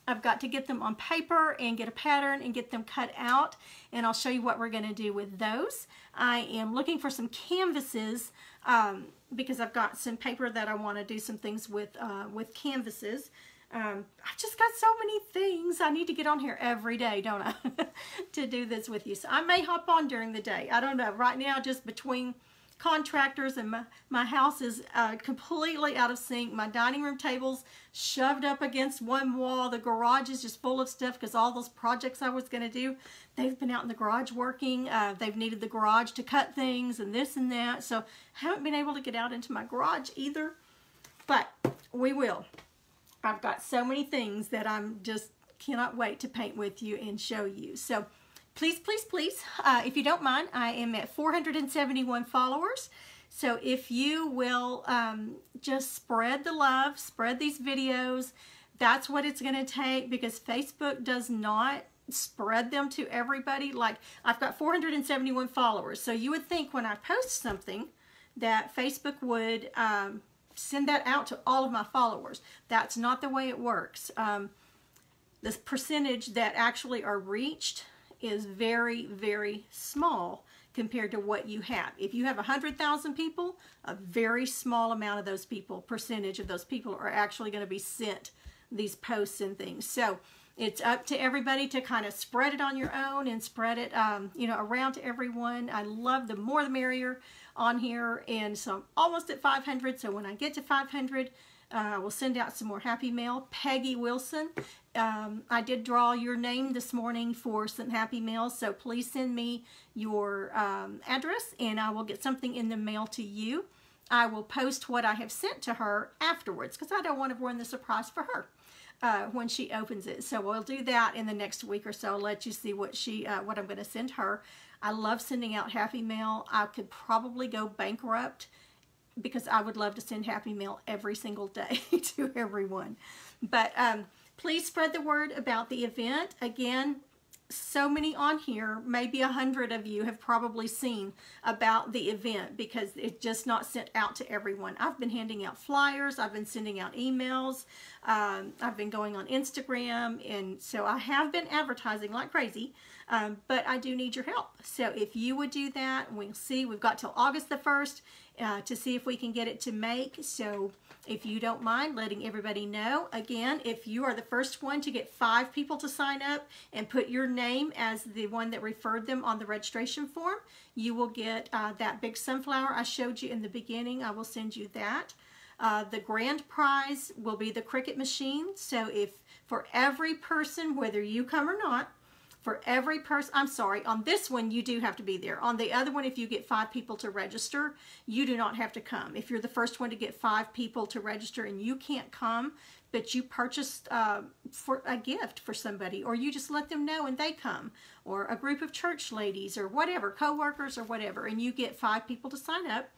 I've got to get them on paper and get a pattern and get them cut out and I'll show you what we're going to do with those. I am looking for some canvases um, because I've got some paper that I want to do some things with uh, with canvases. Um, I just got so many things. I need to get on here every day, don't I, to do this with you. So I may hop on during the day. I don't know. Right now, just between contractors and my, my house is uh, completely out of sync. My dining room table's shoved up against one wall. The garage is just full of stuff because all those projects I was going to do, they've been out in the garage working. Uh, they've needed the garage to cut things and this and that. So I haven't been able to get out into my garage either. But we will. I've got so many things that I'm just cannot wait to paint with you and show you. So please, please, please, uh, if you don't mind, I am at 471 followers. So if you will um, just spread the love, spread these videos, that's what it's going to take because Facebook does not spread them to everybody. Like I've got 471 followers. So you would think when I post something that Facebook would um, send that out to all of my followers. That's not the way it works. Um, the percentage that actually are reached is very, very small compared to what you have. If you have 100,000 people, a very small amount of those people, percentage of those people are actually going to be sent these posts and things. So it's up to everybody to kind of spread it on your own and spread it, um, you know, around to everyone. I love the more the merrier on here. And so I'm almost at 500. So when I get to 500, uh, we'll send out some more happy mail. Peggy Wilson, um, I did draw your name this morning for some happy mail, so please send me your um, address and I will get something in the mail to you. I will post what I have sent to her afterwards because I don't want to ruin the surprise for her uh, when she opens it. So we'll do that in the next week or so. I'll let you see what she, uh, what I'm going to send her. I love sending out happy mail. I could probably go bankrupt because I would love to send Happy Mail every single day to everyone. But um, please spread the word about the event. Again, so many on here, maybe a hundred of you have probably seen about the event because it's just not sent out to everyone. I've been handing out flyers, I've been sending out emails, um, I've been going on Instagram, and so I have been advertising like crazy, um, but I do need your help. So if you would do that, we'll see, we've got till August the 1st uh, to see if we can get it to make. So if you don't mind letting everybody know, again, if you are the first one to get five people to sign up and put your name as the one that referred them on the registration form, you will get uh, that big sunflower I showed you in the beginning. I will send you that. Uh, the grand prize will be the Cricut machine. So if for every person, whether you come or not, for every person, I'm sorry, on this one, you do have to be there. On the other one, if you get five people to register, you do not have to come. If you're the first one to get five people to register and you can't come, but you purchased uh, for a gift for somebody, or you just let them know and they come, or a group of church ladies, or whatever, co-workers or whatever, and you get five people to sign up,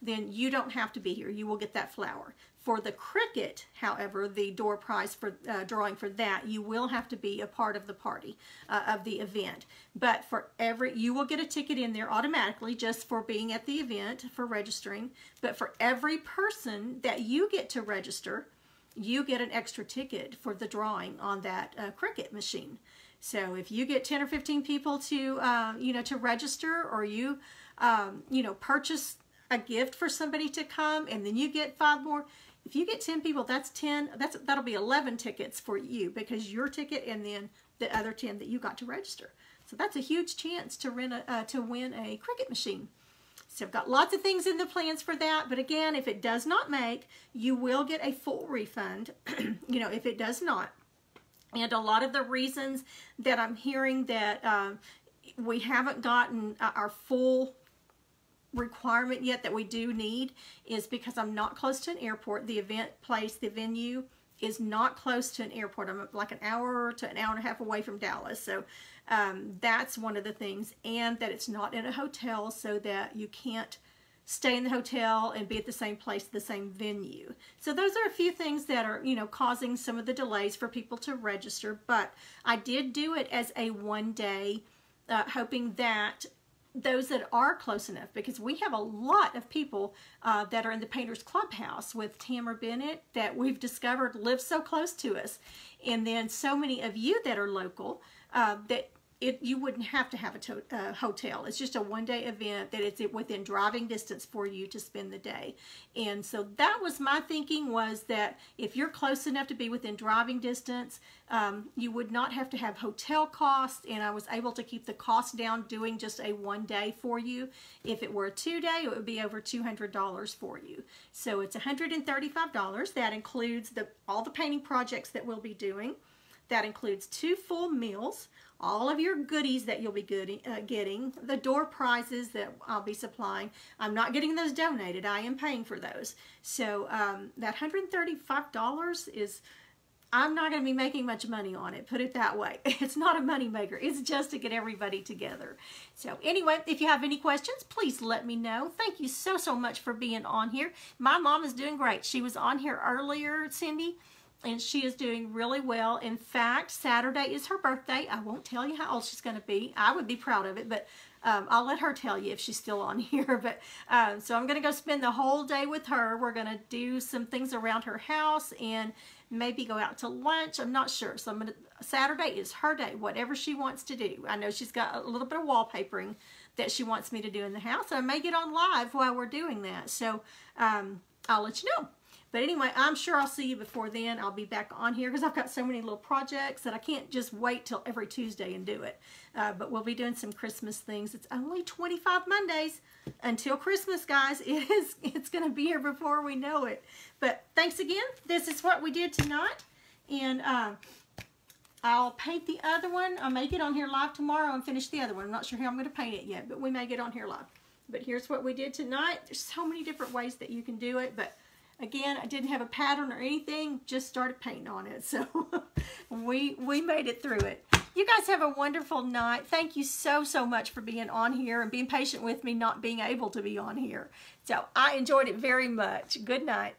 then you don't have to be here. You will get that flower. For the Cricut, however, the door prize for uh, drawing for that, you will have to be a part of the party, uh, of the event. But for every, you will get a ticket in there automatically just for being at the event, for registering. But for every person that you get to register, you get an extra ticket for the drawing on that uh, Cricut machine. So if you get 10 or 15 people to, uh, you know, to register or you, um, you know, purchase a gift for somebody to come and then you get five more, if you get 10 people, that's 10, that's, that'll be 11 tickets for you because your ticket and then the other 10 that you got to register. So that's a huge chance to, rent a, uh, to win a Cricut machine. So I've got lots of things in the plans for that. But again, if it does not make, you will get a full refund, you know, if it does not. And a lot of the reasons that I'm hearing that uh, we haven't gotten uh, our full requirement yet that we do need is because I'm not close to an airport. The event place, the venue is not close to an airport. I'm like an hour to an hour and a half away from Dallas. So um, that's one of the things. And that it's not in a hotel so that you can't stay in the hotel and be at the same place, the same venue. So those are a few things that are, you know, causing some of the delays for people to register. But I did do it as a one day, uh, hoping that those that are close enough because we have a lot of people uh, that are in the Painters Clubhouse with Tamara Bennett that we've discovered live so close to us. And then so many of you that are local uh, that it you wouldn't have to have a uh, hotel. It's just a one-day event that it's within driving distance for you to spend the day. And so that was my thinking was that if you're close enough to be within driving distance, um, you would not have to have hotel costs. And I was able to keep the cost down doing just a one day for you. If it were a two day, it would be over $200 for you. So it's $135. That includes the all the painting projects that we'll be doing. That includes two full meals, all of your goodies that you'll be uh, getting, the door prizes that I'll be supplying. I'm not getting those donated. I am paying for those. So um, that $135 is, I'm not going to be making much money on it. Put it that way. It's not a money maker. It's just to get everybody together. So anyway, if you have any questions, please let me know. Thank you so, so much for being on here. My mom is doing great. She was on here earlier, Cindy and she is doing really well. In fact, Saturday is her birthday. I won't tell you how old she's going to be. I would be proud of it, but um, I'll let her tell you if she's still on here. But um, so I'm going to go spend the whole day with her. We're going to do some things around her house and maybe go out to lunch. I'm not sure. So I'm going to Saturday is her day. Whatever she wants to do. I know she's got a little bit of wallpapering that she wants me to do in the house. I may get on live while we're doing that. So um, I'll let you know. But anyway, I'm sure I'll see you before then. I'll be back on here because I've got so many little projects that I can't just wait till every Tuesday and do it. Uh, but we'll be doing some Christmas things. It's only 25 Mondays until Christmas, guys. It is, it's going to be here before we know it. But thanks again. This is what we did tonight. And uh, I'll paint the other one. I may get on here live tomorrow and finish the other one. I'm not sure how I'm going to paint it yet, but we may get on here live. But here's what we did tonight. There's so many different ways that you can do it, but Again, I didn't have a pattern or anything, just started painting on it. So we, we made it through it. You guys have a wonderful night. Thank you so, so much for being on here and being patient with me not being able to be on here. So I enjoyed it very much. Good night.